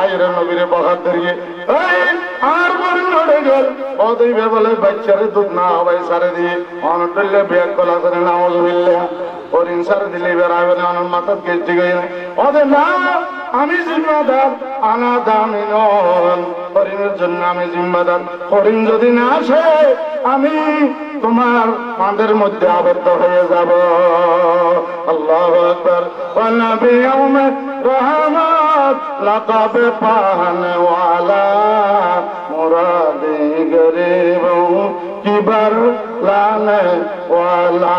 আইরে নবীরে বহার ধরিয়ে, এই, আর মরে নড়ে গেল। ও বলে, বাচ্চারে দুধ না হবাই সারে দিয়ে। অনটল্লে বিয়াক কলা করে নামাজ মিললে হরিণ সারে দিলে বেড়াবে না অনর মাথার কেষ্টি গই না ওদের না, আমি জিম্মাদার আনা দামি নন। হরিণের জন্য আমি জিম্মাদার। হরিণ যদি না আসে, আমি তোমার ফাঁদের মধ্যে আবদ্ধ হয়ে যাব। আল্লাহ আকবর। নবী রহমত, লকব পাহনওয়ালা মুরাদে গরিব কিবার লানে ওয়ালা।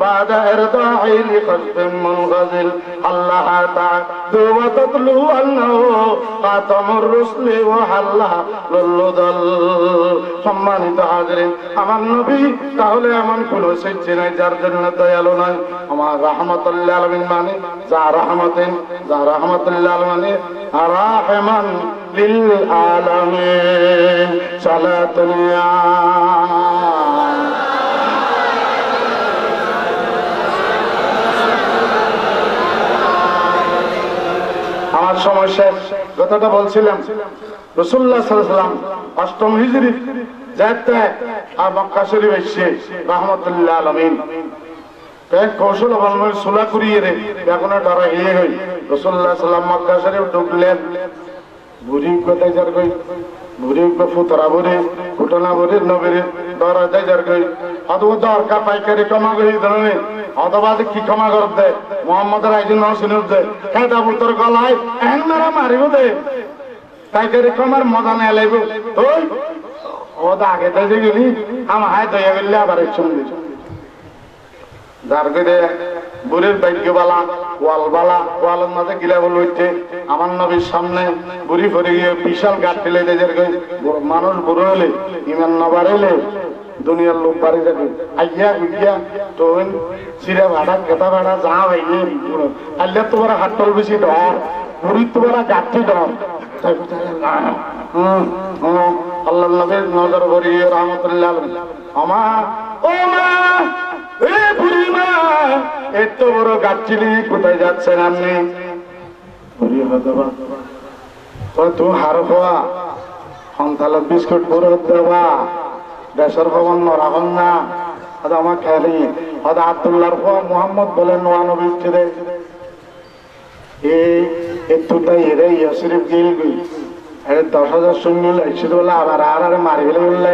بعد إرضاعي لخلف منغزل الله تعالى وتتلو أنه خاتم الرسل وحلا للدل সম্মানিত হাজরিন আমার নবী তাহলে এমন কোন সৃষ্টি নাই যার জন্য দয়ালু নাই আমার রহমতুল্লাহ আলমিন মানে যা রহমতিন যা রহমতুল্লাহ মানে রাহমান লিল আলামিন সালাতুল্লাহ আমার সময় শেষ। কথাটা বলছিলাম। রসুল্লাহ অষ্টম হিজরি যাতে আর মক্কা শরীফ এসছে রহমতুল্লাহ আলমিন। কৌশল রে রসুল্লাহ ঢুকলেন। বুড়ি ফুতরা ঘটনা বুড়ি নবীর ডরা যায় যার গই অথবা দরকার পাইকারি কমা গই ধরনে অথবা কি ক্ষমা করত দে মোহাম্মদের একজন নসিনুর দে খেতা পুতর গলায় এন মেরা মারিব দে। পাইকারি কমার মজা নেই লাইব ওই, ও আগে দেখে গেলি আমার হায় দয়া গেলে আবার সঙ্গে যার করে বুড়ির ভাগ্যবালা বালা গিলা আমার সামনে গিয়ে বিশাল মানুষ বুড়ো ইমান নবার এলে দুনিয়ার লোক বাড়ি যাবে। আইয়া গুইয়া তো সিরা ভাড়া কেতা ভাড়া, যা হইনি আল্লাহ তোমার হাটল বেশি ডর বুড়ি তোমার আল্লাহ নজর করি রহমতুল্লাহ আমা, ও মা! এ এত বড় গাছছিলি কোথায় যাচ্ছেন আপনি? তুমি হার হওয়া সন্তালত বিস্কুট বড় দেশের খবর নরাখন না। হয়তো আমার খেয়ালি। হয়তো আবদুল্লাহর ফোয়া মোহাম্মদ বলেন নোয়া নবী ছেড়ে এই এতুটাই এরে ইয়া শরীফ গিল গই আরে দশ হাজার সৈন্য লাইছিল আবার আর আর মারি ফেলে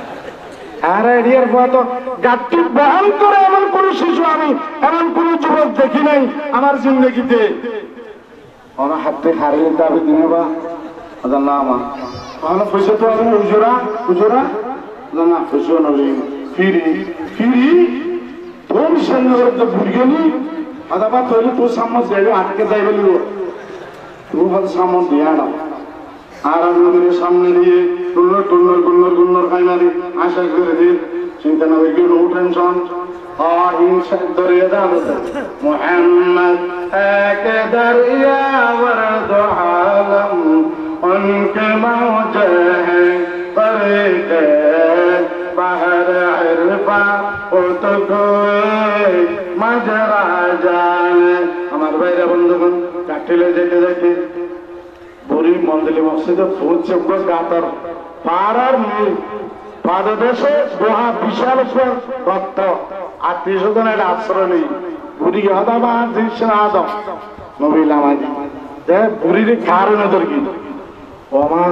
আর এরিয়ার পর তো গাঠি বহন করে এমন কোন শিশু আমি এমন কোন যুবক দেখি নাই আমার জিন্দগিতে। ওরা হাতে হারিয়ে দাবি দিনে বা। পয়সা তো আমি না পয়সা নলি ফিরি ফিরি। তোর সঙ্গে ওরা তো বুড়িগেলি আদা বা তৈরি তোর সামনে যাইবে আটকে যাইবে তুই হয়তো সামনে দিয়া না আর আমাদের সামনে দিয়ে টুন্নর টুন্নর গুন্নর গুন্নর খাইমারি আশা করে দিন চিন্তা না ওই নো টেনশন অহিংসা দরিয়া দাদা মোহাম্মদ এক দরিয়া বরদ আলম উনকে মৌজে হ্যাঁ পরে বাহর আরফা। ও তো আমার ভাইরা বন্ধুগণ কাটিলে যেতে যেতে বুড়ি মন্দিরে মসজিদে পৌঁছে গাতার পাড়ার পাদদেশে গুহা বিশাল দত্ত আত্মীয় স্বজন একটা আশ্রয় নেই। বুড়ি হদা বা দিস আদম। নবী লামাজি বুড়ির খারে নজর কি ওমা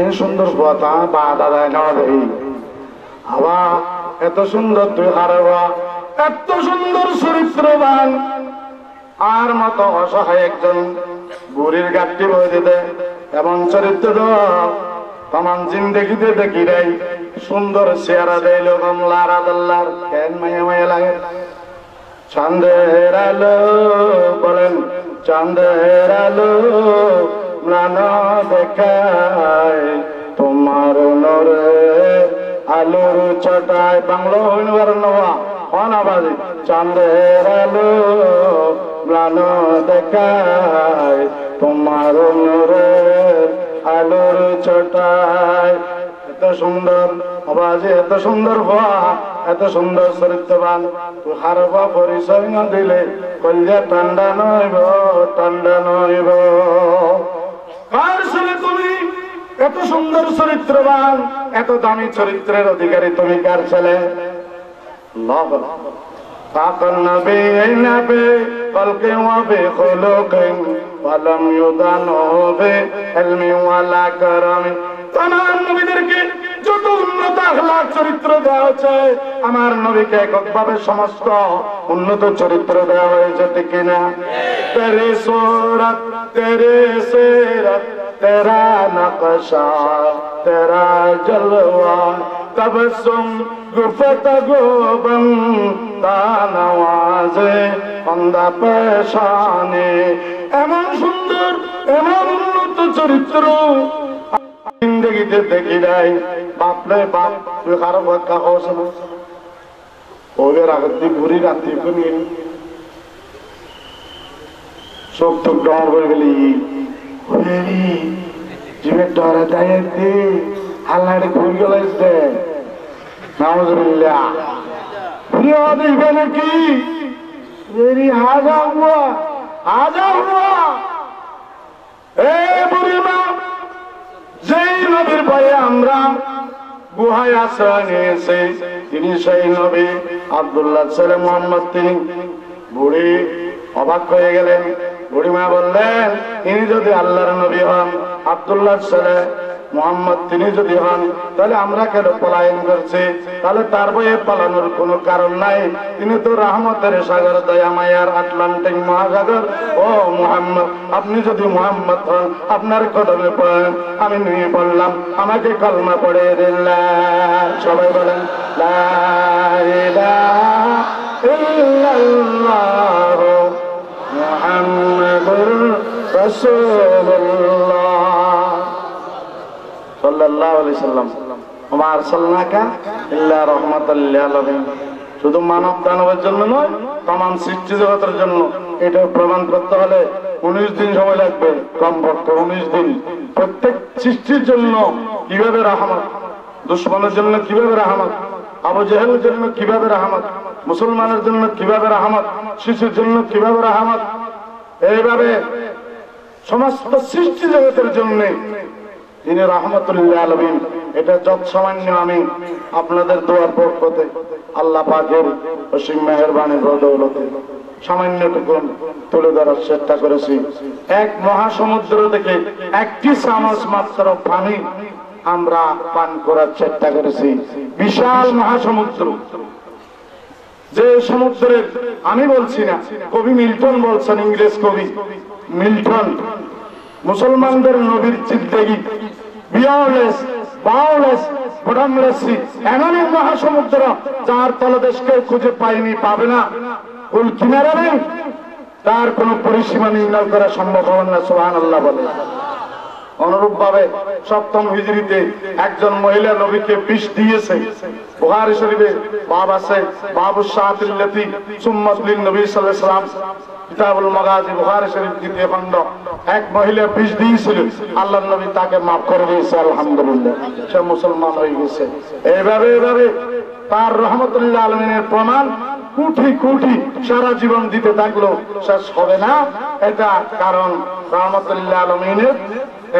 এ সুন্দর কথা বা দাদা দেই হাওয়া এত সুন্দর তুই এত সুন্দর চরিত্রবান। আর মতো অসহায় একজন বুড়ির গাঠটি বই দিতে এমন চরিত্র তমান জিন্দগিতে দেখি নাই। সুন্দর চেহারা দেইল কমলার আদাল্লার। কেন মায়া মায়া লাগে? চাঁদের আলো বলেন, চাঁদের আলো ম্লান দেখায়। তোমার নরে আলোর চটায় বাংলো হইনবার নবা অনাবাজি চাঁদের আলো ম্লান দেখায়, তোমার নরে আলোর এত সুন্দর আওয়াজে, এত সুন্দর ভা এত সুন্দর চরিত্রবান। তুহার বা পরিচয় না দিলে কলিজা ঠান্ডা নইব ঠান্ডা নইব। কার ছেলে তুমি? এত সুন্দর চরিত্রবান, এত দামি চরিত্রের অধিকারী তুমি কার ছেলে? আল্লাহ فاق النبيين بخلق وبخلق ولم يدانوا بعلم ولا كرم তমাম নবীদেরকে যত উন্নত আখলাক চরিত্র দেওয়া হয়েছে আমার নবীকে এককভাবে সমস্ত উন্নত চরিত্র দেওয়া হয়েছে ঠিক কিনা তেরে সোরত তেরে সেরত তেরা নকশা তেরা জলওয়া তবসুম গুফত গোবন তানওয়াজে বন্দা পেশানে। এমন সুন্দর, এমন উন্নত চরিত্র জিন্দগিতে দেখি নাই। বাপরে বাপ, তুই কারও বাক্কা হস না? ওদের আগতি ঘুরি রাত্রি শুনি চোখ তোক ডর করে গেলি জীবের ডরে দায়ে দি হাল্লাড়ি ঘুরি গেলাইছে নাউজুবিল্লাহ। প্রিয় দেখবে নাকি মেরি হাজা হুয়া, হাজা বুড়িমা যেই নবীর ভয়ে আমরা গুহায় আশ্রয় নিয়েছে, তিনি সেই নবী আব্দুল্লাহ ছেলে মোহাম্মদ, তিনি বুড়ি অবাক হয়ে গেলেন। বুড়িমা বললেন, ইনি যদি আল্লাহর নবী হন আব্দুল্লাহ ছেলে মোহাম্মদ তিনি যদি হন, তাহলে আমরা কেন পলায়ন করছি? তাহলে তার বইয়ে পালানোর কোনো কারণ নাই। তিনি তো রহমতের সাগর দয়া মায়ার আটলান্টিক মহাসাগর। ও মোহাম্মদ, আপনি যদি মোহাম্মদ হন, আপনার কদমে পড়েন, আমি নিয়ে পড়লাম। আমাকে কলমা পড়ে দিল্লাহ সবাই বলেন মুহাম্মাদুর রাসূলুল্লাহ। শুধু মানব দানবের জন্য নয়, তমাম সৃষ্টি জগতের জন্য। এটা প্রমাণ করতে হলে উনিশ দিন সময় লাগবে, কমপক্ষে উনিশ দিন। প্রত্যেক সৃষ্টির জন্য কীভাবে রাহমত? দুশ্মনের জন্য কীভাবে রাহমত? আবু জন্য কীভাবে রাহমত? মুসলমানের জন্য কীভাবে রাহমত? শিশুর জন্য কীভাবে রাহমত? এইভাবে সমস্ত সৃষ্টি জগতের জন্য তিনি রহমতুল্লাহ আলমিন, এটা যত সামান্য আমি আপনাদের দোয়ার পক্ষতে আল্লাহ পাকের অসীম মেহরবানি বদৌলতে তুলে ধরার চেষ্টা করেছি। এক মহাসমুদ্র থেকে একটি চামচ মাত্র পানি আমরা পান করার চেষ্টা করেছি। বিশাল মহাসমুদ্র। যে সমুদ্রের, আমি বলছি না, কবি মিল্টন বলছেন, ইংরেজ কবি মিল্টন মুসলমানদের নবীর জিন্দগি বিয়ারলেস বাউলেস বডমলেসি এমন এক মহাসমুদ্র যার তলদেশকে খুঁজে পাইনি পাবে না। কুল কিনারা নেই। তার কোন পরিসীমা নির্ণয় করা সম্ভব হবে না সোহান আল্লাহ বলে। অনুরূপ ভাবে সপ্তম হিজড়িতে একজন মহিলা নবীকে বিষ দিয়েছে। বুহারি শরীফে বাব আছে বাবু শাহিল্লাতি সুম্মত নবী আলাইহি সাল্লাম কিতাবুল মাগাজি, বুখারী শরীফ দ্বিতীয় খণ্ড। এক মহিলা বিষ দিয়েছিল নবী তাকে করে দিয়েছে, আলহামদুলিল্লাহ। সে মুসলমান হয়ে গেছে। এইভাবে এইভাবে তার রহমতুল্লাহ আলমিনের প্রমাণ কোটি সারা জীবন দিতে থাকল শেষ হবে না। এটা কারণ রহমতুল্লাহ আলমিনের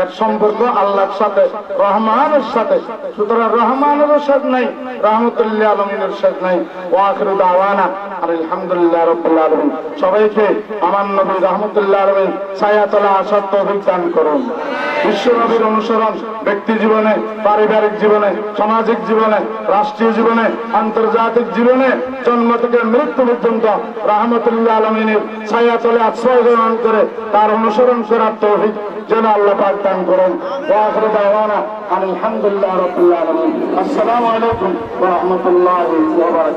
এর সম্পর্ক আল্লাহর সাথে, রহমানের সাথে। সুতরাং রহমানেরও শেষ নাই রহমতুল্লাহ আলমিনের শেষ নাই। ওয়াখির দাওয়ানা আর আলহামদুলিল্লাহ রব্বুল আলমিন। সবাইকে আমার নবী রহমতুল্লাহ আলমিন ছায়াতলা তৌফিক দান করুন। বিশ্ব নবীর অনুসরণ ব্যক্তি জীবনে, পারিবারিক জীবনে, সামাজিক জীবনে, রাষ্ট্রীয় জীবনে, আন্তর্জাতিক জীবনে জন্ম থেকে মৃত্যু পর্যন্ত রহমতুল্লাহ আলমিনের ছায়াতলে আশ্রয় গ্রহণ করে তার অনুসরণ করার তৌফিক যেন আল্লাহ পাক দান করেন ওয়াখির দাওয়ানা আলহামদুলিল্লাহ রাব্বিল আলামিন আসসালামু আলাইকুম ওয়া রাহমাতুল্লাহি ওয়া বারাকাতুহু